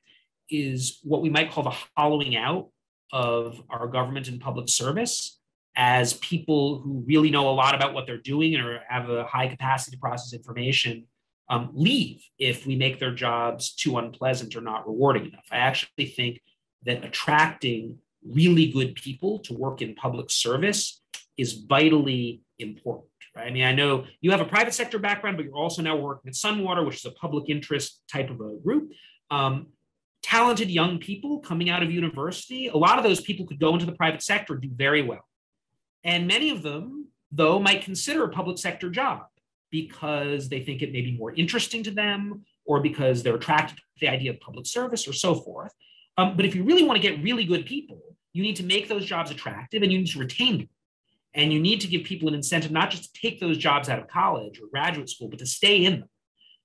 is what we might call the hollowing out of our government and public service as people who really know a lot about what they're doing or have a high capacity to process information um, leave if we make their jobs too unpleasant or not rewarding enough. I actually think that attracting really good people to work in public service is vitally important. Right? I mean, I know you have a private sector background, but you're also now working at Sunwater, which is a public interest type of a group. Um, talented young people coming out of university, a lot of those people could go into the private sector do very well. And many of them, though, might consider a public sector job because they think it may be more interesting to them or because they're attracted to the idea of public service or so forth. Um, but if you really want to get really good people, you need to make those jobs attractive and you need to retain them. And you need to give people an incentive not just to take those jobs out of college or graduate school, but to stay in them.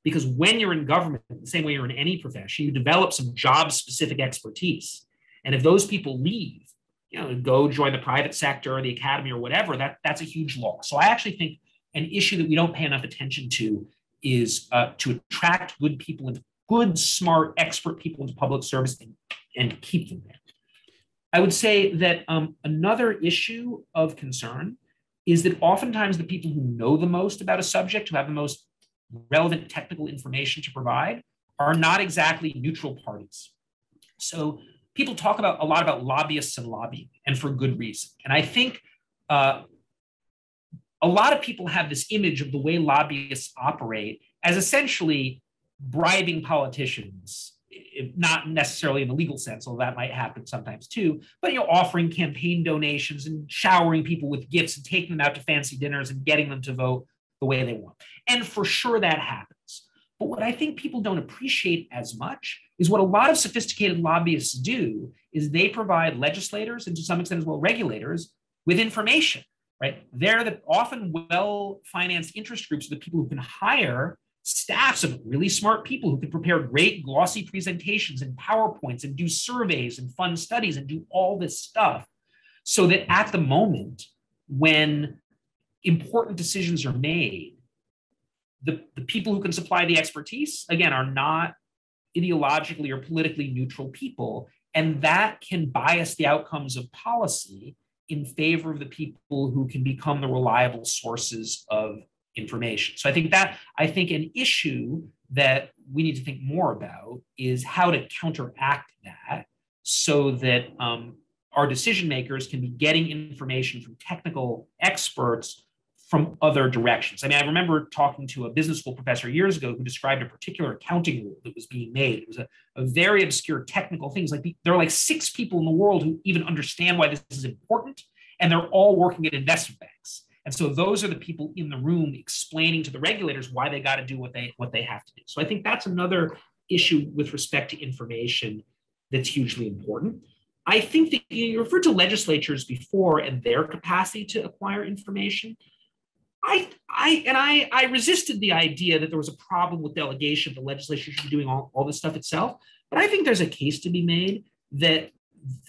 Because when you're in government, the same way you're in any profession, you develop some job specific expertise. And if those people leave, you know, go join the private sector or the academy or whatever, that, that's a huge loss. So I actually think an issue that we don't pay enough attention to is uh, to attract good people and good, smart, expert people into public service and, and keep them there. I would say that um, another issue of concern is that oftentimes the people who know the most about a subject, who have the most relevant technical information to provide, are not exactly neutral parties. So people talk about a lot about lobbyists and lobbying, and for good reason. And I think uh, a lot of people have this image of the way lobbyists operate as essentially bribing politicians not necessarily in the legal sense, although that might happen sometimes too, but you know, offering campaign donations and showering people with gifts and taking them out to fancy dinners and getting them to vote the way they want. And for sure that happens. But what I think people don't appreciate as much is what a lot of sophisticated lobbyists do is they provide legislators and to some extent as well regulators with information, right? They're the often well-financed interest groups, the people who can hire staffs of really smart people who can prepare great glossy presentations and PowerPoints and do surveys and fun studies and do all this stuff so that at the moment when important decisions are made, the, the people who can supply the expertise, again, are not ideologically or politically neutral people. And that can bias the outcomes of policy in favor of the people who can become the reliable sources of information. So I think that I think an issue that we need to think more about is how to counteract that so that um, our decision makers can be getting information from technical experts from other directions. I mean, I remember talking to a business school professor years ago who described a particular accounting rule that was being made. It was a, a very obscure technical things. Like there are like six people in the world who even understand why this is important, and they're all working at investment banks. And so those are the people in the room explaining to the regulators why they got to do what they what they have to do. So I think that's another issue with respect to information that's hugely important. I think that you referred to legislatures before and their capacity to acquire information. I, I and I, I resisted the idea that there was a problem with delegation. The legislature should be doing all, all this stuff itself. But I think there's a case to be made that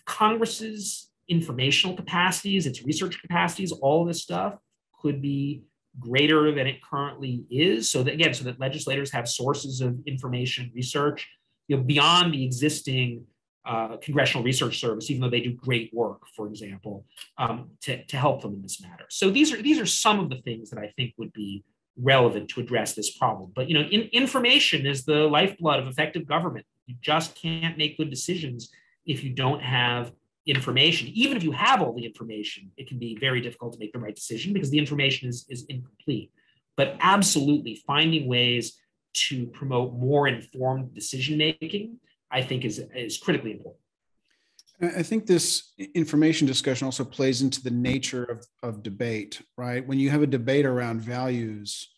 Congress's informational capacities, its research capacities, all this stuff could be greater than it currently is. So that again, so that legislators have sources of information research, you know, beyond the existing uh, Congressional Research Service, even though they do great work, for example, um, to, to help them in this matter. So these are these are some of the things that I think would be relevant to address this problem. But you know, in, information is the lifeblood of effective government. You just can't make good decisions if you don't have information. Even if you have all the information, it can be very difficult to make the right decision because the information is, is incomplete. But absolutely finding ways to promote more informed decision making, I think is, is critically important. I think this information discussion also plays into the nature of, of debate, right? When you have a debate around values,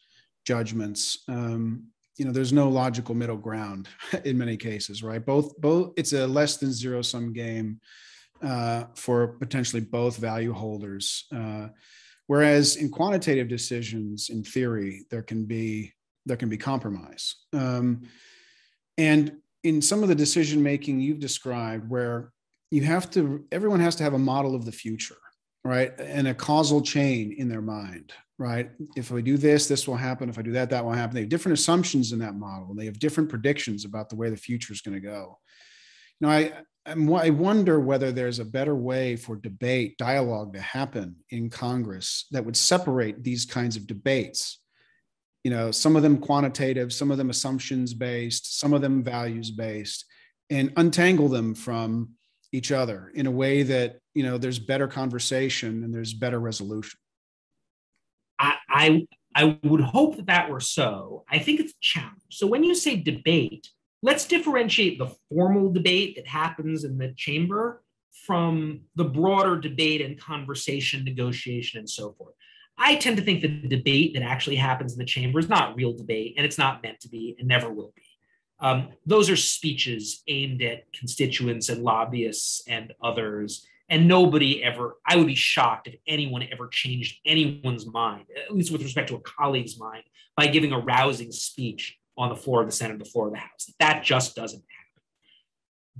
judgments, um, you know, there's no logical middle ground [laughs] in many cases, right? Both, both, it's a less than zero sum game uh, for potentially both value holders. Uh, whereas in quantitative decisions, in theory, there can be there can be compromise. Um, and in some of the decision making you've described, where you have to, everyone has to have a model of the future, right, and a causal chain in their mind, right? If I do this, this will happen. If I do that, that will happen. They have different assumptions in that model. And they have different predictions about the way the future is going to go. Now, I I wonder whether there's a better way for debate, dialogue to happen in Congress that would separate these kinds of debates. You know, some of them quantitative, some of them assumptions based, some of them values based, and untangle them from each other in a way that you know there's better conversation and there's better resolution. I I, I would hope that that were so. I think it's a challenge. So when you say debate let's differentiate the formal debate that happens in the chamber from the broader debate and conversation, negotiation, and so forth. I tend to think that the debate that actually happens in the chamber is not real debate, and it's not meant to be, and never will be. Um, those are speeches aimed at constituents and lobbyists and others. And nobody ever, I would be shocked if anyone ever changed anyone's mind, at least with respect to a colleague's mind, by giving a rousing speech on the floor of the Senate, the floor of the House. That just doesn't happen.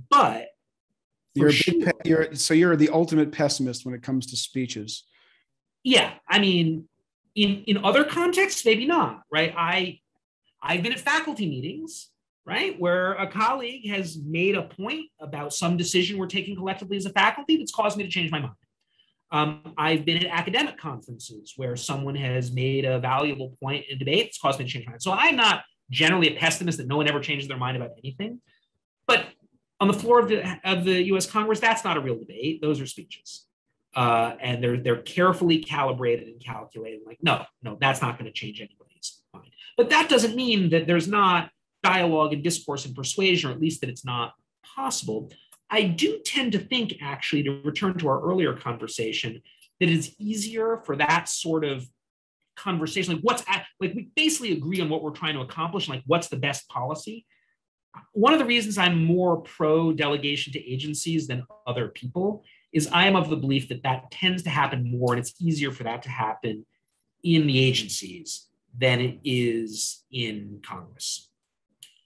But you're, sure, pe- you're so you're the ultimate pessimist when it comes to speeches. Yeah, I mean, in in other contexts, maybe not. Right? I I've been at faculty meetings, right, where a colleague has made a point about some decision we're taking collectively as a faculty that's caused me to change my mind. Um, I've been at academic conferences where someone has made a valuable point in debate that's caused me to change my mind. So I'm not generally a pessimist that no one ever changes their mind about anything. But on the floor of the, of the US Congress, that's not a real debate. Those are speeches. Uh, and they're, they're carefully calibrated and calculated. Like, no, no, that's not going to change anybody's mind. But that doesn't mean that there's not dialogue and discourse and persuasion, or at least that it's not possible. I do tend to think, actually, to return to our earlier conversation, that it's easier for that sort of conversation like what's at, like we basically agree on what we're trying to accomplish like what's the best policy one of the reasons i'm more pro delegation to agencies than other people is i am of the belief that that tends to happen more and it's easier for that to happen in the agencies than it is in Congress.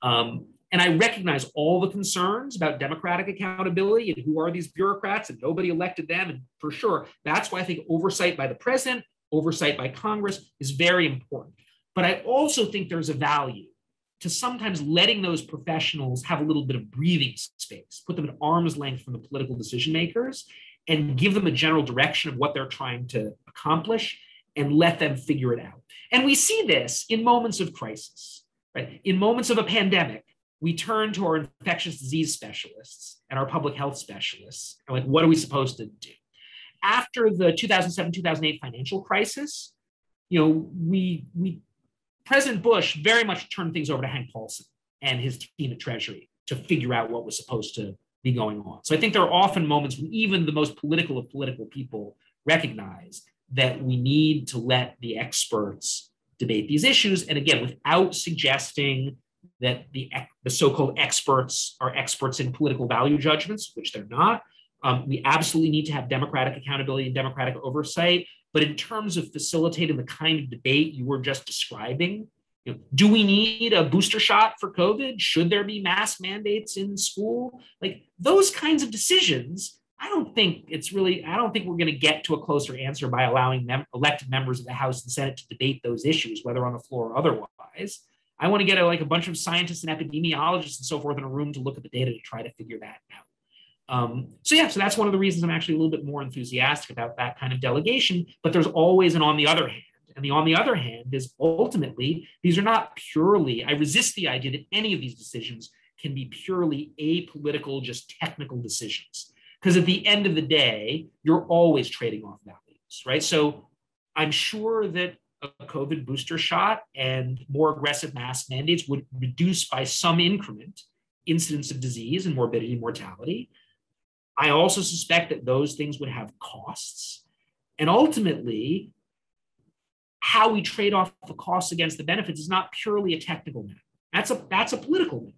Um, and I recognize all the concerns about democratic accountability and who are these bureaucrats and nobody elected them. And for sure, that's why I think oversight by the president, oversight by Congress is very important. But I also think there's a value to sometimes letting those professionals have a little bit of breathing space, put them at arm's length from the political decision makers, and give them a general direction of what they're trying to accomplish and let them figure it out. And we see this in moments of crisis, right? In moments of a pandemic, we turn to our infectious disease specialists and our public health specialists. And like, what are we supposed to do? After the 2007 2008 financial crisis, you know, we, we, President Bush very much turned things over to Hank Paulson and his team at Treasury to figure out what was supposed to be going on. So I think there are often moments when even the most political of political people recognize that we need to let the experts debate these issues. And again, without suggesting that the, the so-called experts are experts in political value judgments, which they're not. Um, we absolutely need to have democratic accountability and democratic oversight. But in terms of facilitating the kind of debate you were just describing, you know, do we need a booster shot for COVID? Should there be mask mandates in school? Like those kinds of decisions, I don't think it's really, I don't think we're going to get to a closer answer by allowing them, elected members of the House and Senate to debate those issues, whether on the floor or otherwise. I want to get a, like a bunch of scientists and epidemiologists and so forth in a room to look at the data to try to figure that out. Um, so yeah, so that's one of the reasons I'm actually a little bit more enthusiastic about that kind of delegation. But there's always an on the other hand, and the on the other hand is ultimately these are not purely. I resist the idea that any of these decisions can be purely apolitical, just technical decisions, because at the end of the day, you're always trading off values, right? So I'm sure that a COVID booster shot and more aggressive mask mandates would reduce by some increment incidence of disease and morbidity and mortality. I also suspect that those things would have costs. And ultimately, how we trade off the costs against the benefits is not purely a technical matter. That's a that's a political matter.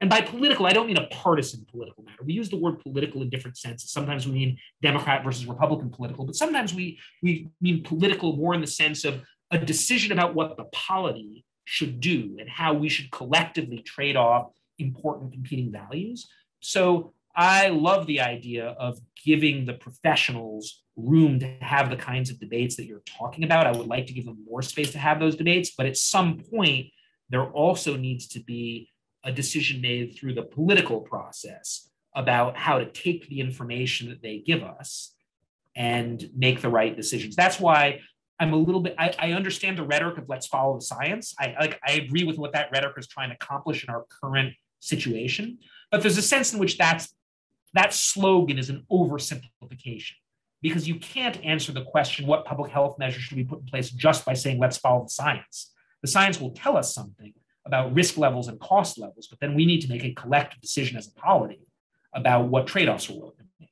And by political, I don't mean a partisan political matter. We use the word political in different senses. Sometimes we mean Democrat versus Republican political, but sometimes we, we mean political more in the sense of a decision about what the polity should do and how we should collectively trade off important competing values. So I love the idea of giving the professionals room to have the kinds of debates that you're talking about. I would like to give them more space to have those debates, but at some point, there also needs to be a decision made through the political process about how to take the information that they give us and make the right decisions. That's why I'm a little bit, I, I, understand the rhetoric of let's follow the science. I like I agree with what that rhetoric is trying to accomplish in our current situation. But there's a sense in which that's that slogan is an oversimplification because you can't answer the question what public health measures should be put in place just by saying let's follow the science. The science will tell us something about risk levels and cost levels, but then we need to make a collective decision as a polity about what trade-offs we're willing to make.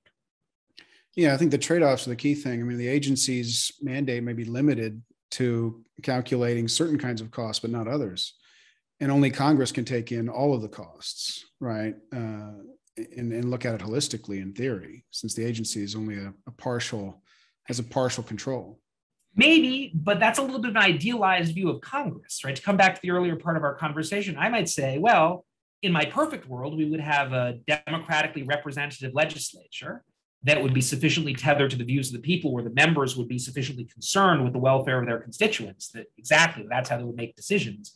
Yeah, I think the trade-offs are the key thing. I mean, the agency's mandate may be limited to calculating certain kinds of costs, but not others. And only Congress can take in all of the costs, right? Uh, and, and look at it holistically in theory, since the agency is only a, a partial, has a partial control. Maybe, but that's a little bit of an idealized view of Congress, right? To come back to the earlier part of our conversation, I might say, well, in my perfect world, we would have a democratically representative legislature that would be sufficiently tethered to the views of the people, where the members would be sufficiently concerned with the welfare of their constituents. That exactly that's how they would make decisions.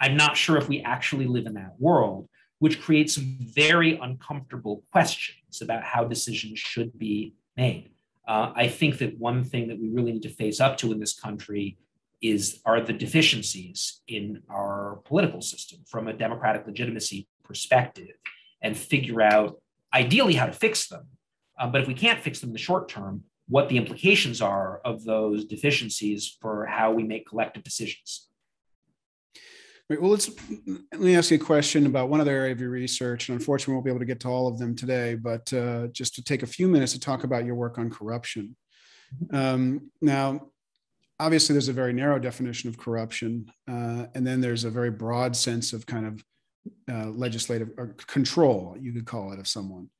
I'm not sure if we actually live in that world, which creates some very uncomfortable questions about how decisions should be made. Uh, I think that one thing that we really need to face up to in this country is are the deficiencies in our political system from a democratic legitimacy perspective, and figure out ideally how to fix them. Uh, but if we can't fix them in the short term, what the implications are of those deficiencies for how we make collective decisions. Right, well, let's let me ask you a question about one other area of your research, and unfortunately, we won't be able to get to all of them today. But uh, just to take a few minutes to talk about your work on corruption. Um, now, obviously, there's a very narrow definition of corruption, uh, and then there's a very broad sense of kind of uh, legislative control, you could call it, of someone.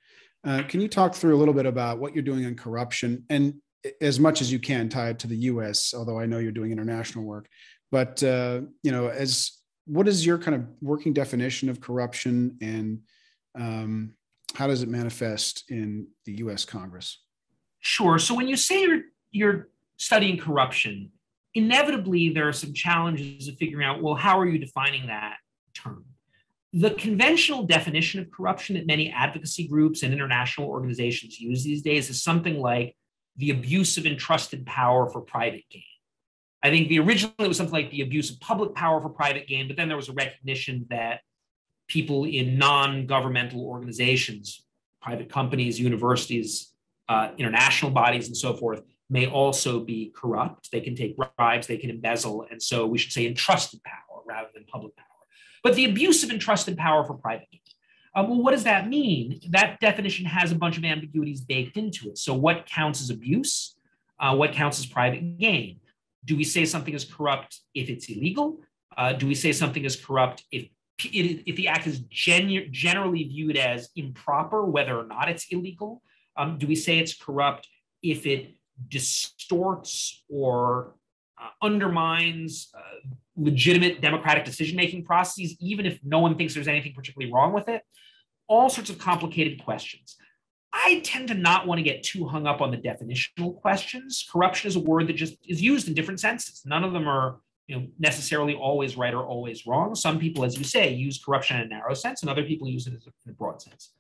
Uh, can you talk through a little bit about what you're doing on corruption, and as much as you can tie it to the U.S., although I know you're doing international work but uh, you know, as what is your kind of working definition of corruption, and um, how does it manifest in the U.S. Congress? Sure. So when you say you're you're studying corruption, inevitably there are some challenges of figuring out well, how are you defining that term? The conventional definition of corruption that many advocacy groups and international organizations use these days is something like the abuse of entrusted power for private gain. I think the original it was something like the abuse of public power for private gain, but then there was a recognition that people in non-governmental organizations, private companies, universities, uh, international bodies, and so forth, may also be corrupt. They can take bribes, they can embezzle, and so we should say entrusted power rather than public power. But the abuse of entrusted power for private gain. Uh, well, what does that mean? That definition has a bunch of ambiguities baked into it. So, what counts as abuse? Uh, what counts as private gain? Do we say something is corrupt if it's illegal? Uh, do we say something is corrupt if if the act is genu- generally viewed as improper, whether or not it's illegal? Um, do we say it's corrupt if it distorts or uh, undermines uh, legitimate democratic decision making processes, even if no one thinks there's anything particularly wrong with it. All sorts of complicated questions. I tend to not want to get too hung up on the definitional questions. Corruption is a word that just is used in different senses. None of them are you know, necessarily always right or always wrong. Some people, as you say, use corruption in a narrow sense, and other people use it in a broad sense.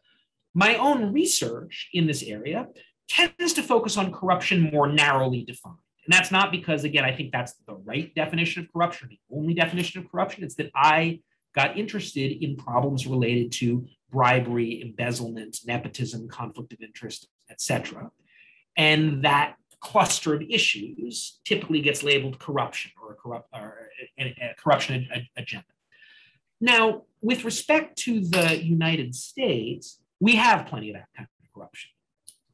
My own research in this area tends to focus on corruption more narrowly defined. And that's not because, again, I think that's the right definition of corruption, the only definition of corruption. It's that I got interested in problems related to bribery, embezzlement, nepotism, conflict of interest, etc. And that cluster of issues typically gets labeled corruption or a, corrupt, or a, a corruption agenda. Now, with respect to the United States, we have plenty of that kind of corruption.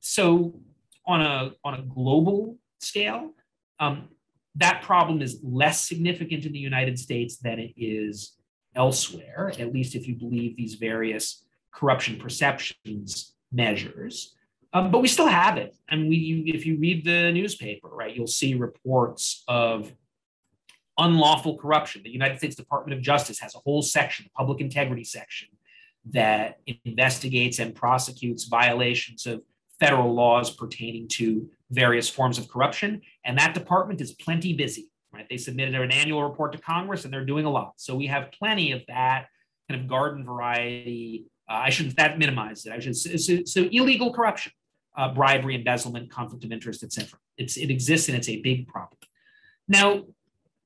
So, on a, on a global scale, um, that problem is less significant in the United States than it is elsewhere, at least if you believe these various corruption perceptions measures. Um, but we still have it. And we, you, if you read the newspaper, right, you'll see reports of unlawful corruption. The United States Department of Justice has a whole section, the public integrity section, that investigates and prosecutes violations of federal laws pertaining to various forms of corruption. And that department is plenty busy, right? They submitted an annual report to Congress and they're doing a lot. So we have plenty of that kind of garden variety. Uh, I shouldn't that minimize it. I should so, so illegal corruption, uh, bribery, embezzlement, conflict of interest, etc. It's it exists and it's a big problem. Now,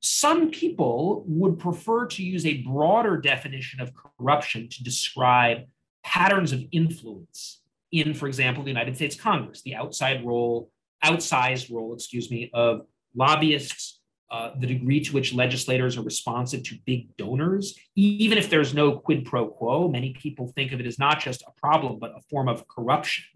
some people would prefer to use a broader definition of corruption to describe patterns of influence in, for example, the United States Congress, the outside role, outsized role, excuse me, of lobbyists, uh, the degree to which legislators are responsive to big donors, even if there's no quid pro quo. Many people think of it as not just a problem, but a form of corruption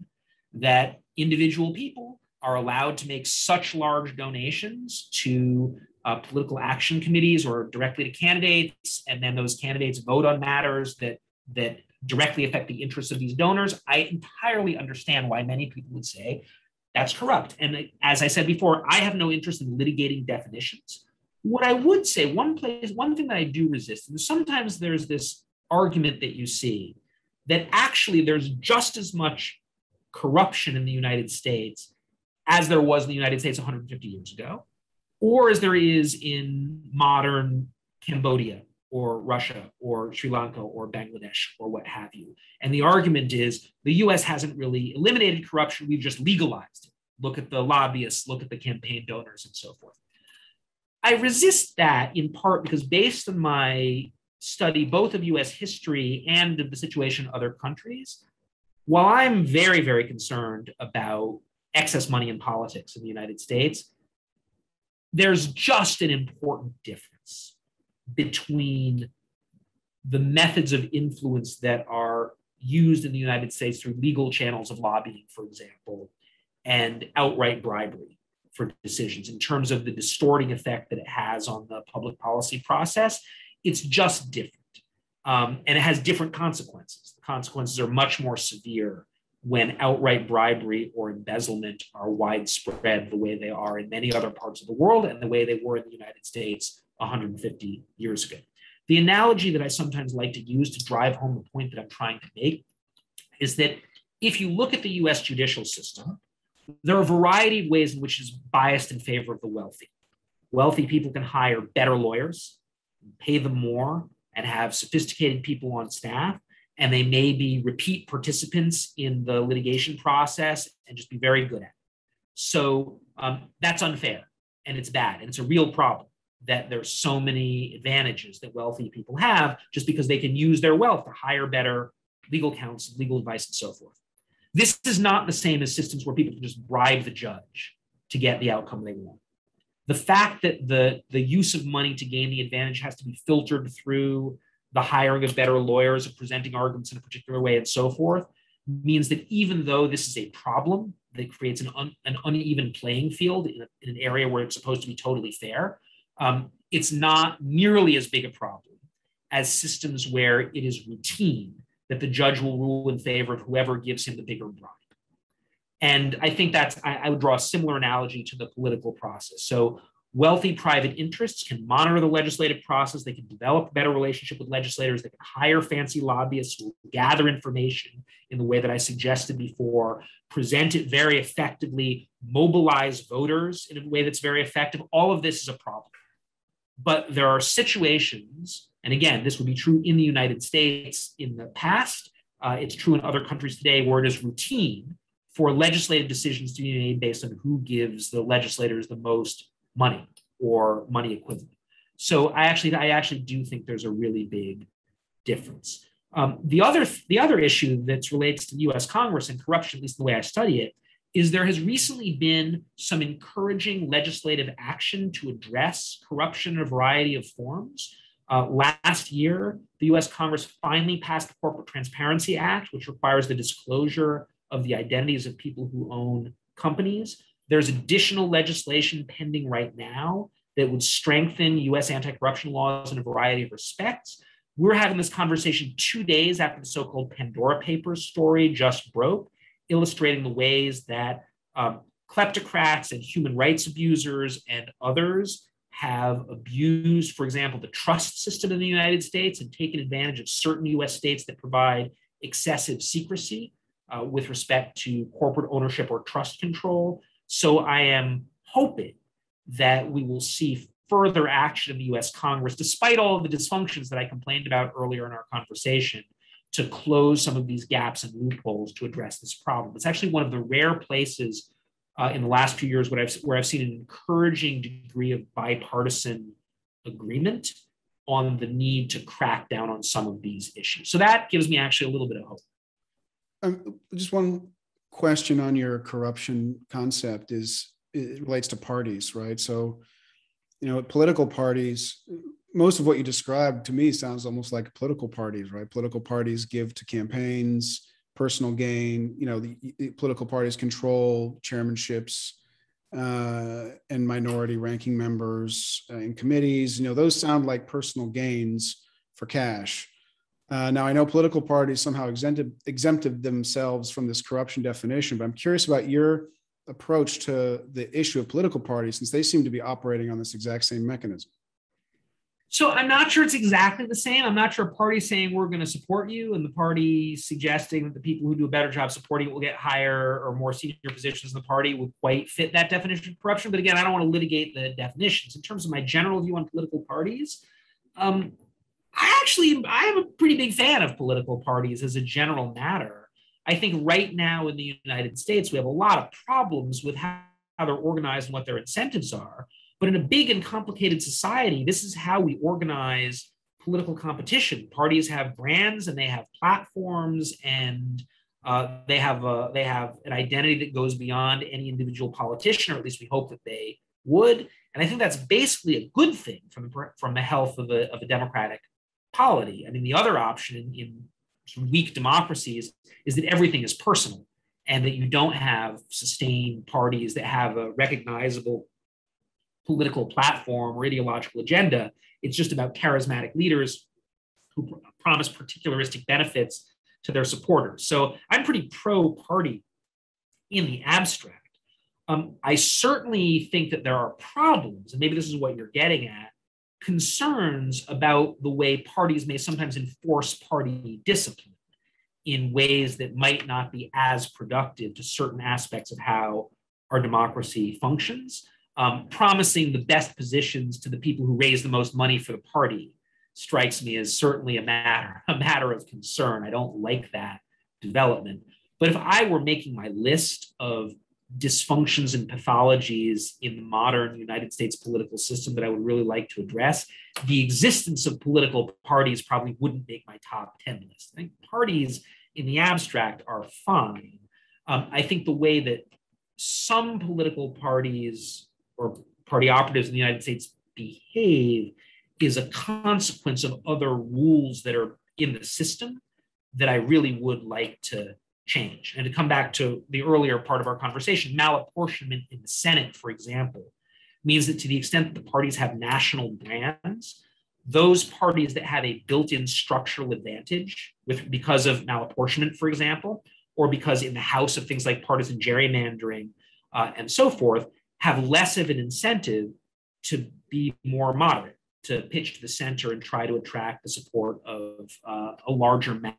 that individual people are allowed to make such large donations to uh, political action committees or directly to candidates, and then those candidates vote on matters that that directly affect the interests of these donors. I entirely understand why many people would say that's corrupt. And as I said before, I have no interest in litigating definitions. What I would say, one place, one thing that I do resist, and sometimes there's this argument that you see that actually there's just as much corruption in the United States as there was in the United States 150 years ago, or as there is in modern Cambodia or Russia or Sri Lanka or Bangladesh or what have you. And the argument is the US hasn't really eliminated corruption, we've just legalized it. Look at the lobbyists, look at the campaign donors, and so forth. I resist that in part because, based on my study both of US history and of the situation in other countries, while I'm very, very concerned about excess money in politics in the United States, there's just an important difference between the methods of influence that are used in the United States through legal channels of lobbying, for example, and outright bribery for decisions in terms of the distorting effect that it has on the public policy process. It's just different. Um, and it has different consequences. The consequences are much more severe when outright bribery or embezzlement are widespread the way they are in many other parts of the world and the way they were in the United States 150 years ago. The analogy that I sometimes like to use to drive home the point that I'm trying to make is that if you look at the US judicial system, there are a variety of ways in which it's biased in favor of the wealthy. Wealthy people can hire better lawyers, pay them more, and have sophisticated people on staff. And they may be repeat participants in the litigation process and just be very good at it. So um, that's unfair and it's bad and it's a real problem that there's so many advantages that wealthy people have just because they can use their wealth to hire better legal counsel, legal advice, and so forth. This is not the same as systems where people can just bribe the judge to get the outcome they want. The fact that the, the use of money to gain the advantage has to be filtered through the hiring of better lawyers, of presenting arguments in a particular way, and so forth, means that even though this is a problem that creates an, un, an uneven playing field in, a, in, an area where it's supposed to be totally fair, um, it's not nearly as big a problem as systems where it is routine that the judge will rule in favor of whoever gives him the bigger bribe. And I think that's, I, I would draw a similar analogy to the political process. So wealthy private interests can monitor the legislative process. They can develop better relationship with legislators. They can hire fancy lobbyists who gather information in the way that I suggested before, present it very effectively, mobilize voters in a way that's very effective. All of this is a problem. But there are situations and again, this would be true in the United States in the past. Uh, it's true in other countries today where it is routine for legislative decisions to be made based on who gives the legislators the most money or money equivalent. So I actually, I actually do think there's a really big difference. Um, the other, the other issue that relates to the U.S. Congress and corruption, at least the way I study it, is there has recently been some encouraging legislative action to address corruption in a variety of forms. Uh, last year, the US Congress finally passed the Corporate Transparency Act, which requires the disclosure of the identities of people who own companies. There's additional legislation pending right now that would strengthen US anti corruption laws in a variety of respects. We're having this conversation two days after the so called Pandora Papers story just broke, illustrating the ways that um, kleptocrats and human rights abusers and others have abused, for example, the trust system in the United States and taken advantage of certain US states that provide excessive secrecy uh, with respect to corporate ownership or trust control. So I am hoping that we will see further action in the US Congress, despite all of the dysfunctions that I complained about earlier in our conversation, to close some of these gaps and loopholes to address this problem. It's actually one of the rare places uh, in the last few years I've, where I've seen an encouraging degree of bipartisan agreement on the need to crack down on some of these issues. So that gives me actually a little bit of hope. Um, just one question on your corruption concept is it relates to parties, right? So, you know, political parties, most of what you described to me sounds almost like political parties, right? Political parties give to campaigns personal gain. You know, the, the political parties control chairmanships uh, and minority ranking members uh, in committees. You know, those sound like personal gains for cash. Uh, now, I know political parties somehow exempted, exempted themselves from this corruption definition, but I'm curious about your approach to the issue of political parties since they seem to be operating on this exact same mechanism. So I'm not sure it's exactly the same. I'm not sure a party saying we're going to support you and the party suggesting that the people who do a better job supporting it will get higher or more senior positions in the party would quite fit that definition of corruption. But again, I don't want to litigate the definitions. In terms of my general view on political parties, um, I actually I am a pretty big fan of political parties as a general matter. I think right now in the United States we have a lot of problems with how, how they're organized and what their incentives are. But in a big and complicated society, this is how we organize political competition. Parties have brands and they have platforms and uh, they have a, they have an identity that goes beyond any individual politician, or at least we hope that they would. And I think that's basically a good thing from the, from the health of a, of a democratic polity. I mean, the other option in, in weak democracies is that everything is personal and that you don't have sustained parties that have a recognizable political platform or ideological agenda. It's just about charismatic leaders who promise particularistic benefits to their supporters. So I'm pretty pro party in the abstract. Um, I certainly think that there are problems, and maybe this is what you're getting at, concerns about the way parties may sometimes enforce party discipline in ways that might not be as productive to certain aspects of how our democracy functions, um, promising the best positions to the people who raise the most money for the party strikes me as certainly a matter a matter of concern. I don't like that development. But if I were making my list of dysfunctions and pathologies in the modern United States political system that I would really like to address, the existence of political parties probably wouldn't make my top 10 list. I think parties in the abstract are fine. Um, I think the way that some political parties or party operatives in the United States behave is a consequence of other rules that are in the system that I really would like to change. And to come back to the earlier part of our conversation, malapportionment in the Senate, for example, means that to the extent that the parties have national brands, those parties that have a built-in structural advantage with because of malapportionment, for example, or because in the House of things like partisan gerrymandering uh, and so forth, have less of an incentive to be more moderate, to pitch to the center and try to attract the support of uh, a larger mass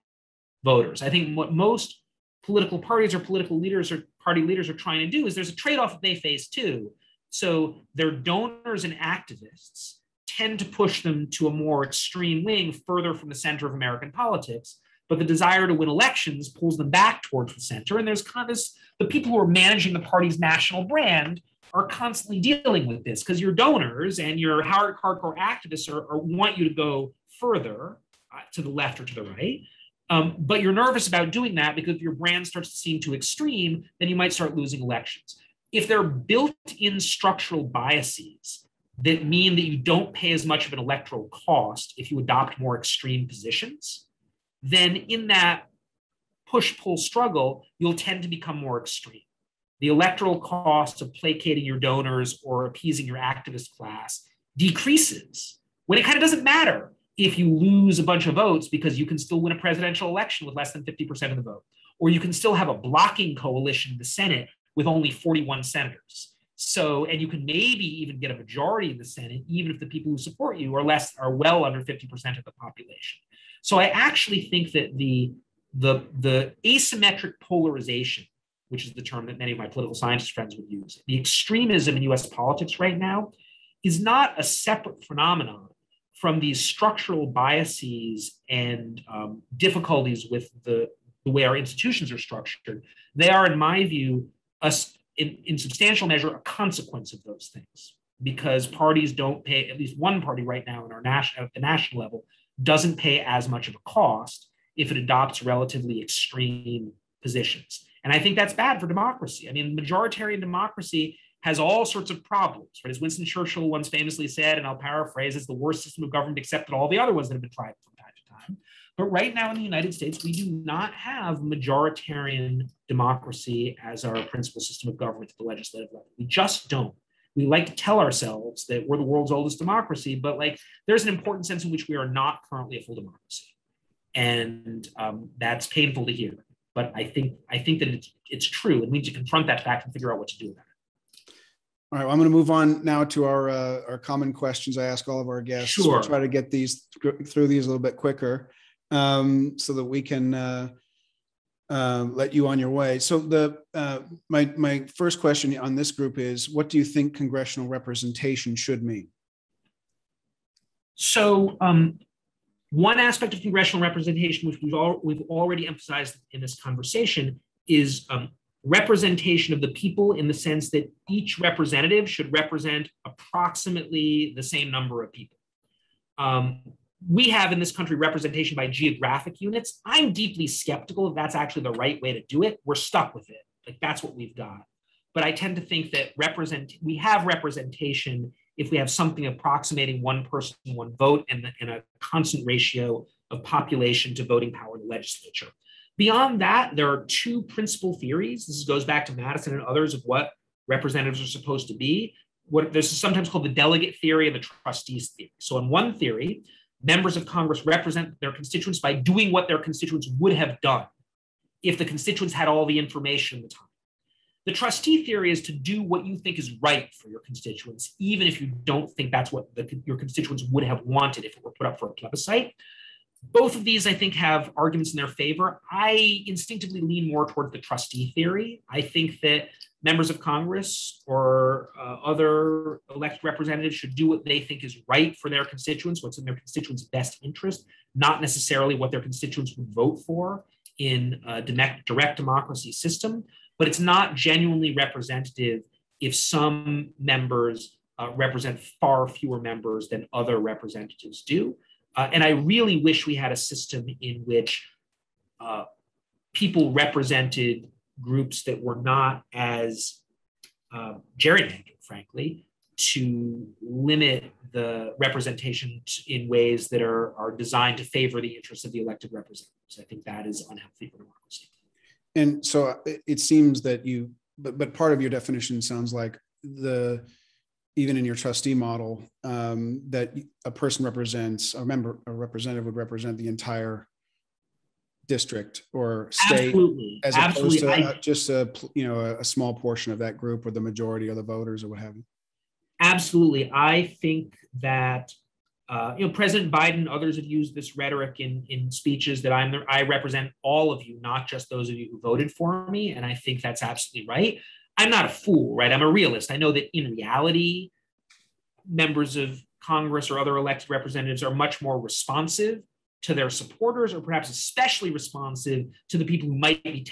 voters. I think what most political parties or political leaders or party leaders are trying to do is there's a trade-off that they face too. So their donors and activists tend to push them to a more extreme wing further from the center of American politics. But the desire to win elections pulls them back towards the center. And there's kind of this the people who are managing the party's national brand are constantly dealing with this because your donors and your hard, hardcore activists are, are, want you to go further uh, to the left or to the right. Um, but you're nervous about doing that because if your brand starts to seem too extreme, then you might start losing elections. If there are built in structural biases that mean that you don't pay as much of an electoral cost if you adopt more extreme positions, then in that push pull struggle, you'll tend to become more extreme. The electoral cost of placating your donors or appeasing your activist class decreases when it kind of doesn't matter if you lose a bunch of votes because you can still win a presidential election with less than 50% of the vote, or you can still have a blocking coalition in the Senate with only 41 senators. So, and you can maybe even get a majority in the Senate, even if the people who support you are less, are well under 50% of the population. So I actually think that the, the, the asymmetric polarization, which is the term that many of my political science friends would use, the extremism in US politics right now is not a separate phenomenon from these structural biases and um, difficulties with the, the way our institutions are structured. They are, in my view, a, in, in substantial measure a consequence of those things because parties don't pay at least one party right now in our national at the national level doesn't pay as much of a cost if it adopts relatively extreme positions and i think that's bad for democracy i mean majoritarian democracy has all sorts of problems right as winston churchill once famously said and i'll paraphrase it's the worst system of government except that all the other ones that have been tried from time to time but right now in the United States, we do not have majoritarian democracy as our principal system of government at the legislative level. We just don't. We like to tell ourselves that we're the world's oldest democracy, but like there's an important sense in which we are not currently a full democracy, and um, that's painful to hear. But I think I think that it's, it's true, and we need to confront that fact and figure out what to do about it. All right, well, I'm going to move on now to our uh, our common questions I ask all of our guests. Sure. We'll try to get these through these a little bit quicker um, so that we can uh, uh, let you on your way. So the uh, my my first question on this group is, what do you think congressional representation should mean? So um, one aspect of congressional representation, which we've all we've already emphasized in this conversation, is um, representation of the people in the sense that each representative should represent approximately the same number of people. Um, we have in this country representation by geographic units. I'm deeply skeptical if that's actually the right way to do it. We're stuck with it. Like that's what we've got. But I tend to think that represent we have representation if we have something approximating one person, one vote, and, and a constant ratio of population to voting power in the legislature. Beyond that, there are two principal theories. This goes back to Madison and others of what representatives are supposed to be. What this is sometimes called the delegate theory and the trustees theory. So, in one theory, members of Congress represent their constituents by doing what their constituents would have done if the constituents had all the information at the time. The trustee theory is to do what you think is right for your constituents, even if you don't think that's what the, your constituents would have wanted if it were put up for a plebiscite. Both of these, I think, have arguments in their favor. I instinctively lean more towards the trustee theory. I think that members of Congress or uh, other elected representatives should do what they think is right for their constituents, what's in their constituents' best interest, not necessarily what their constituents would vote for in a direct democracy system. But it's not genuinely representative if some members uh, represent far fewer members than other representatives do. Uh, and I really wish we had a system in which uh, people represented groups that were not as uh, gerrymandered, frankly, to limit the representation in ways that are, are designed to favor the interests of the elected representatives. I think that is unhealthy for democracy. And so uh, it seems that you, but, but part of your definition sounds like the even in your trustee model, um, that a person represents a member, a representative would represent the entire district or state, Absolutely. as Absolutely. opposed to I, uh, just a you know a, a small portion of that group or the majority of the voters or what have you. Absolutely, I think that uh, you know President Biden, others have used this rhetoric in in speeches that I'm I represent all of you, not just those of you who voted for me, and I think that's absolutely right. I'm not a fool, right? I'm a realist. I know that in reality, members of Congress or other elected representatives are much more responsive to their supporters, or perhaps especially responsive to the people who might be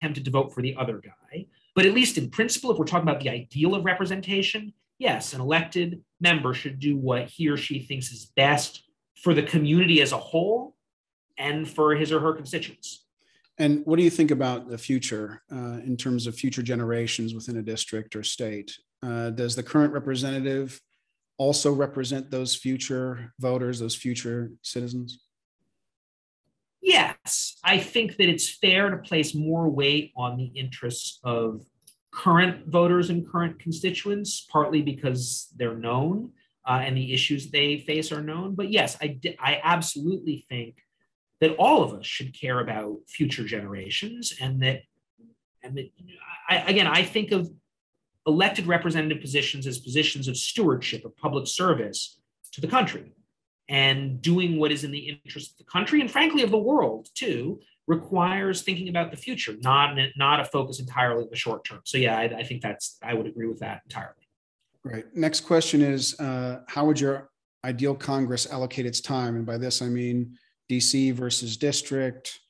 tempted to vote for the other guy. But at least in principle, if we're talking about the ideal of representation, yes, an elected member should do what he or she thinks is best for the community as a whole and for his or her constituents. And what do you think about the future uh, in terms of future generations within a district or state? Uh, does the current representative also represent those future voters, those future citizens? Yes, I think that it's fair to place more weight on the interests of current voters and current constituents, partly because they're known uh, and the issues they face are known. But yes, I, I absolutely think that all of us should care about future generations and that and that I, again i think of elected representative positions as positions of stewardship of public service to the country and doing what is in the interest of the country and frankly of the world too requires thinking about the future not not a focus entirely in the short term so yeah i, I think that's i would agree with that entirely Right. Next question is uh, How would your ideal Congress allocate its time? And by this, I mean DC versus district,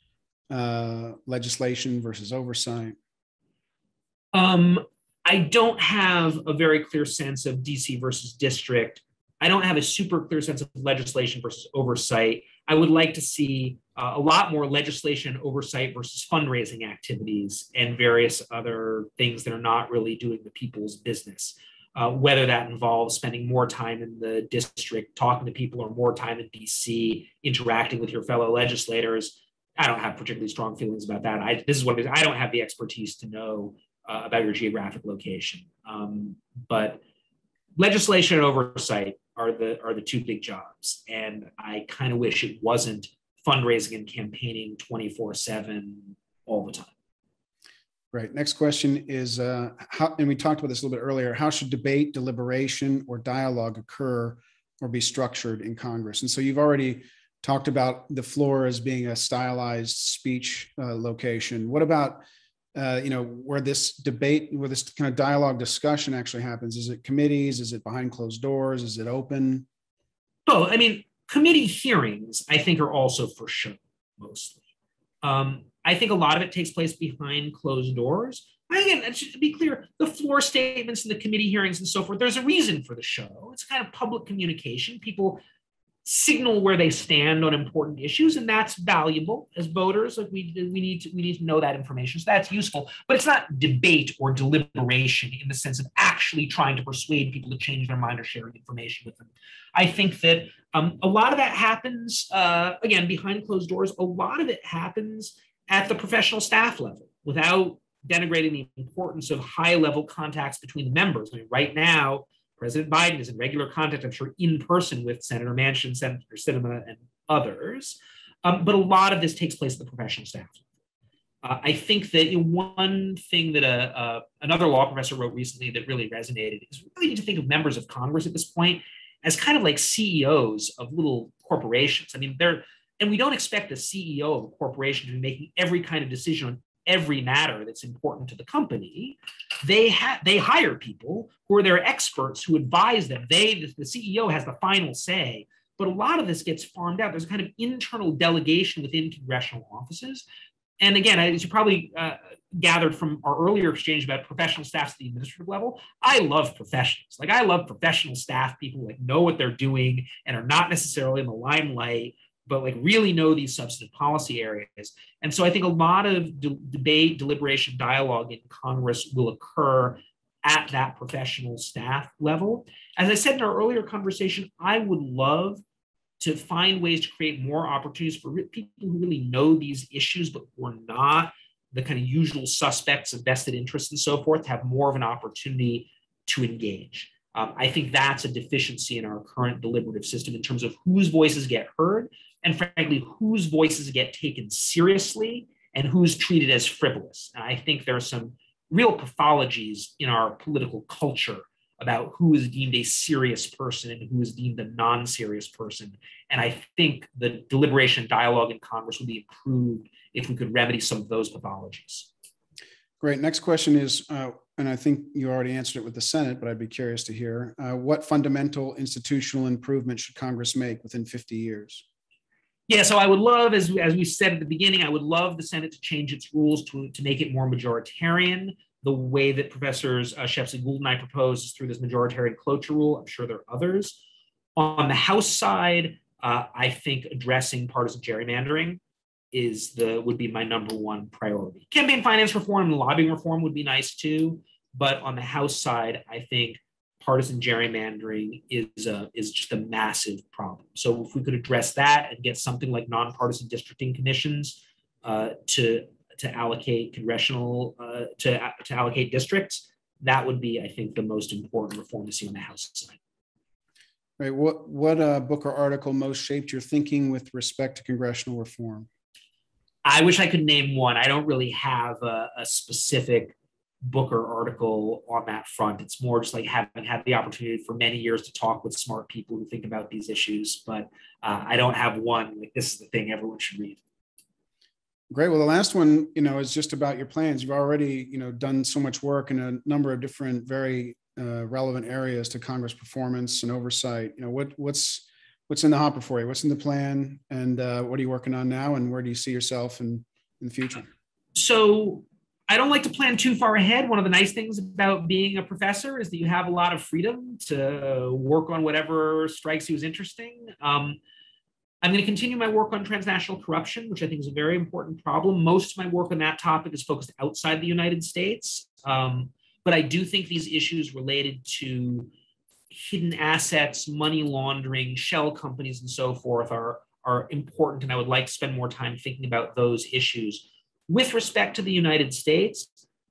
uh, legislation versus oversight? Um, I don't have a very clear sense of DC versus district. I don't have a super clear sense of legislation versus oversight. I would like to see uh, a lot more legislation oversight versus fundraising activities and various other things that are not really doing the people's business uh, whether that involves spending more time in the district talking to people or more time in DC interacting with your fellow legislators. I don't have particularly strong feelings about that. I, this is what I don't have the expertise to know uh, about your geographic location. Um, but legislation and oversight are the are the two big jobs, and I kind of wish it wasn't fundraising and campaigning twenty four seven all the time. Right. Next question is uh, how, and we talked about this a little bit earlier. How should debate, deliberation, or dialogue occur or be structured in Congress? And so you've already talked about the floor as being a stylized speech uh, location. What about uh, you know where this debate, where this kind of dialogue discussion actually happens? Is it committees? Is it behind closed doors? Is it open? Oh, I mean, committee hearings, I think, are also for show mostly. Um, I think a lot of it takes place behind closed doors. Again, to be clear, the floor statements and the committee hearings and so forth, there's a reason for the show. It's kind of public communication. People signal where they stand on important issues, and that's valuable as voters. Like we, we need to we need to know that information. So that's useful, but it's not debate or deliberation in the sense of actually trying to persuade people to change their mind or sharing information with them. I think that um, a lot of that happens uh, again behind closed doors. A lot of it happens at the professional staff level without denigrating the importance of high level contacts between the members. I mean, right now, President Biden is in regular contact, I'm sure, in person with Senator Manchin, Senator Sinema, and others. Um, but a lot of this takes place at the professional staff. Uh, I think that one thing that a, a, another law professor wrote recently that really resonated is we really need to think of members of Congress at this point as kind of like CEOs of little corporations. I mean, they're and we don't expect the CEO of a corporation to be making every kind of decision on every matter that's important to the company. They have they hire people who are their experts who advise them. They the CEO has the final say. But a lot of this gets farmed out. There's a kind of internal delegation within congressional offices and again, as you probably uh, gathered from our earlier exchange about professional staffs at the administrative level, I love professionals. Like I love professional staff, people like know what they're doing and are not necessarily in the limelight, but like really know these substantive policy areas. And so I think a lot of de- debate, deliberation, dialogue in Congress will occur at that professional staff level. As I said in our earlier conversation, I would love to find ways to create more opportunities for people who really know these issues, but who are not the kind of usual suspects of vested interests and so forth, to have more of an opportunity to engage. Um, I think that's a deficiency in our current deliberative system in terms of whose voices get heard and, frankly, whose voices get taken seriously and who's treated as frivolous. And I think there are some real pathologies in our political culture about who is deemed a serious person and who is deemed a non-serious person. And I think the deliberation dialogue in Congress would be improved if we could remedy some of those pathologies. Great. Next question is, uh, and I think you already answered it with the Senate, but I'd be curious to hear uh, what fundamental institutional improvement should Congress make within 50 years? Yeah, so I would love, as, as we said at the beginning, I would love the Senate to change its rules to, to make it more majoritarian the way that professors uh, Shepsle Gould and I propose is through this majoritarian cloture rule. I'm sure there are others. On the House side, uh, I think addressing partisan gerrymandering is the would be my number one priority. Campaign finance reform and lobbying reform would be nice too, but on the House side, I think partisan gerrymandering is a, is just a massive problem. So if we could address that and get something like nonpartisan districting commissions uh, to to allocate congressional uh, to to allocate districts, that would be, I think, the most important reform to see on the House side. Right. What what uh, book or article most shaped your thinking with respect to congressional reform? I wish I could name one. I don't really have a, a specific book or article on that front. It's more just like having had the opportunity for many years to talk with smart people who think about these issues, but uh, I don't have one like this is the thing everyone should read. Great. Well, the last one, you know, is just about your plans. You've already, you know, done so much work in a number of different, very uh, relevant areas to Congress performance and oversight. You know, what what's what's in the hopper for you? What's in the plan, and uh, what are you working on now? And where do you see yourself in in the future? So, I don't like to plan too far ahead. One of the nice things about being a professor is that you have a lot of freedom to work on whatever strikes you as interesting. Um, I'm going to continue my work on transnational corruption, which I think is a very important problem. Most of my work on that topic is focused outside the United States. Um, but I do think these issues related to hidden assets, money laundering, shell companies, and so forth are, are important. And I would like to spend more time thinking about those issues. With respect to the United States,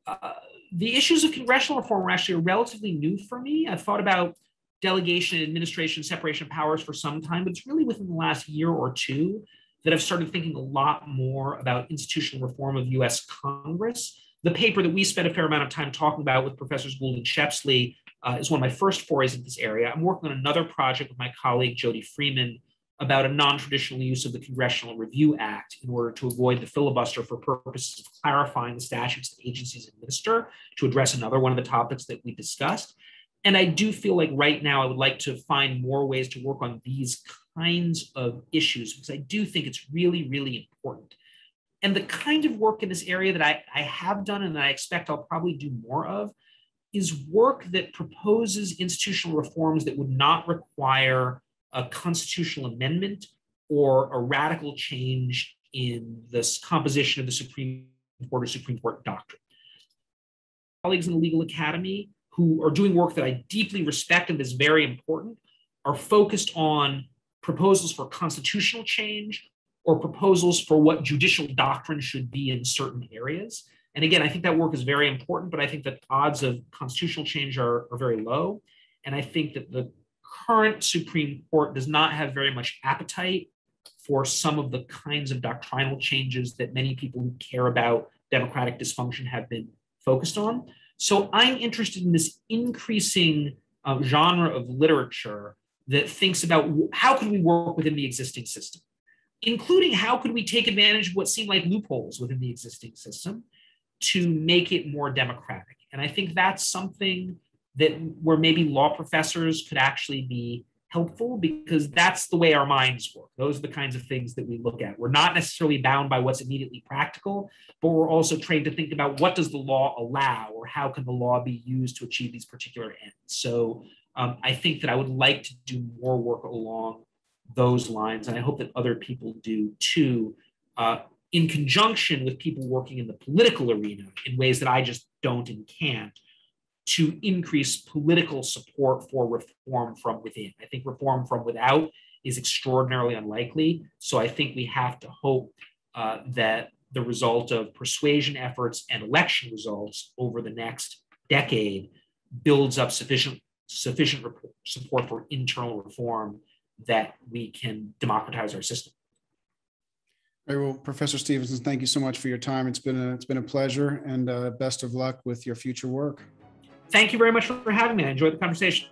uh, the issues of congressional reform are actually relatively new for me. I've thought about delegation, administration, separation of powers for some time, but it's really within the last year or two that I've started thinking a lot more about institutional reform of US Congress. The paper that we spent a fair amount of time talking about with Professors Gould and Shepsle uh, is one of my first forays in this area. I'm working on another project with my colleague Jody Freeman about a non-traditional use of the Congressional Review Act in order to avoid the filibuster for purposes of clarifying the statutes that agencies administer to address another one of the topics that we discussed. And I do feel like right now I would like to find more ways to work on these kinds of issues because I do think it's really, really important. And the kind of work in this area that I, I have done and that I expect I'll probably do more of is work that proposes institutional reforms that would not require a constitutional amendment or a radical change in this composition of the Supreme Court or Supreme Court doctrine. Colleagues in the Legal Academy who are doing work that I deeply respect and is very important are focused on proposals for constitutional change or proposals for what judicial doctrine should be in certain areas. And again, I think that work is very important, but I think that odds of constitutional change are, are very low. And I think that the current Supreme Court does not have very much appetite for some of the kinds of doctrinal changes that many people who care about democratic dysfunction have been focused on. So I'm interested in this increasing uh, genre of literature that thinks about how could we work within the existing system, including how could we take advantage of what seem like loopholes within the existing system to make it more democratic. And I think that's something that where maybe law professors could actually be helpful because that's the way our minds work. Those are the kinds of things that we look at. We're not necessarily bound by what's immediately practical, but we're also trained to think about what does the law allow or how can the law be used to achieve these particular ends. So um, I think that I would like to do more work along those lines, and I hope that other people do too, uh, in conjunction with people working in the political arena in ways that I just don't and can't to increase political support for reform from within. I think reform from without is extraordinarily unlikely. So I think we have to hope uh, that the result of persuasion efforts and election results over the next decade builds up sufficient sufficient support for internal reform that we can democratize our system. Very well, Professor Stephenson, thank you so much for your time. It's been a, it's been a pleasure and uh, best of luck with your future work. Thank you very much for having me. I enjoyed the conversation.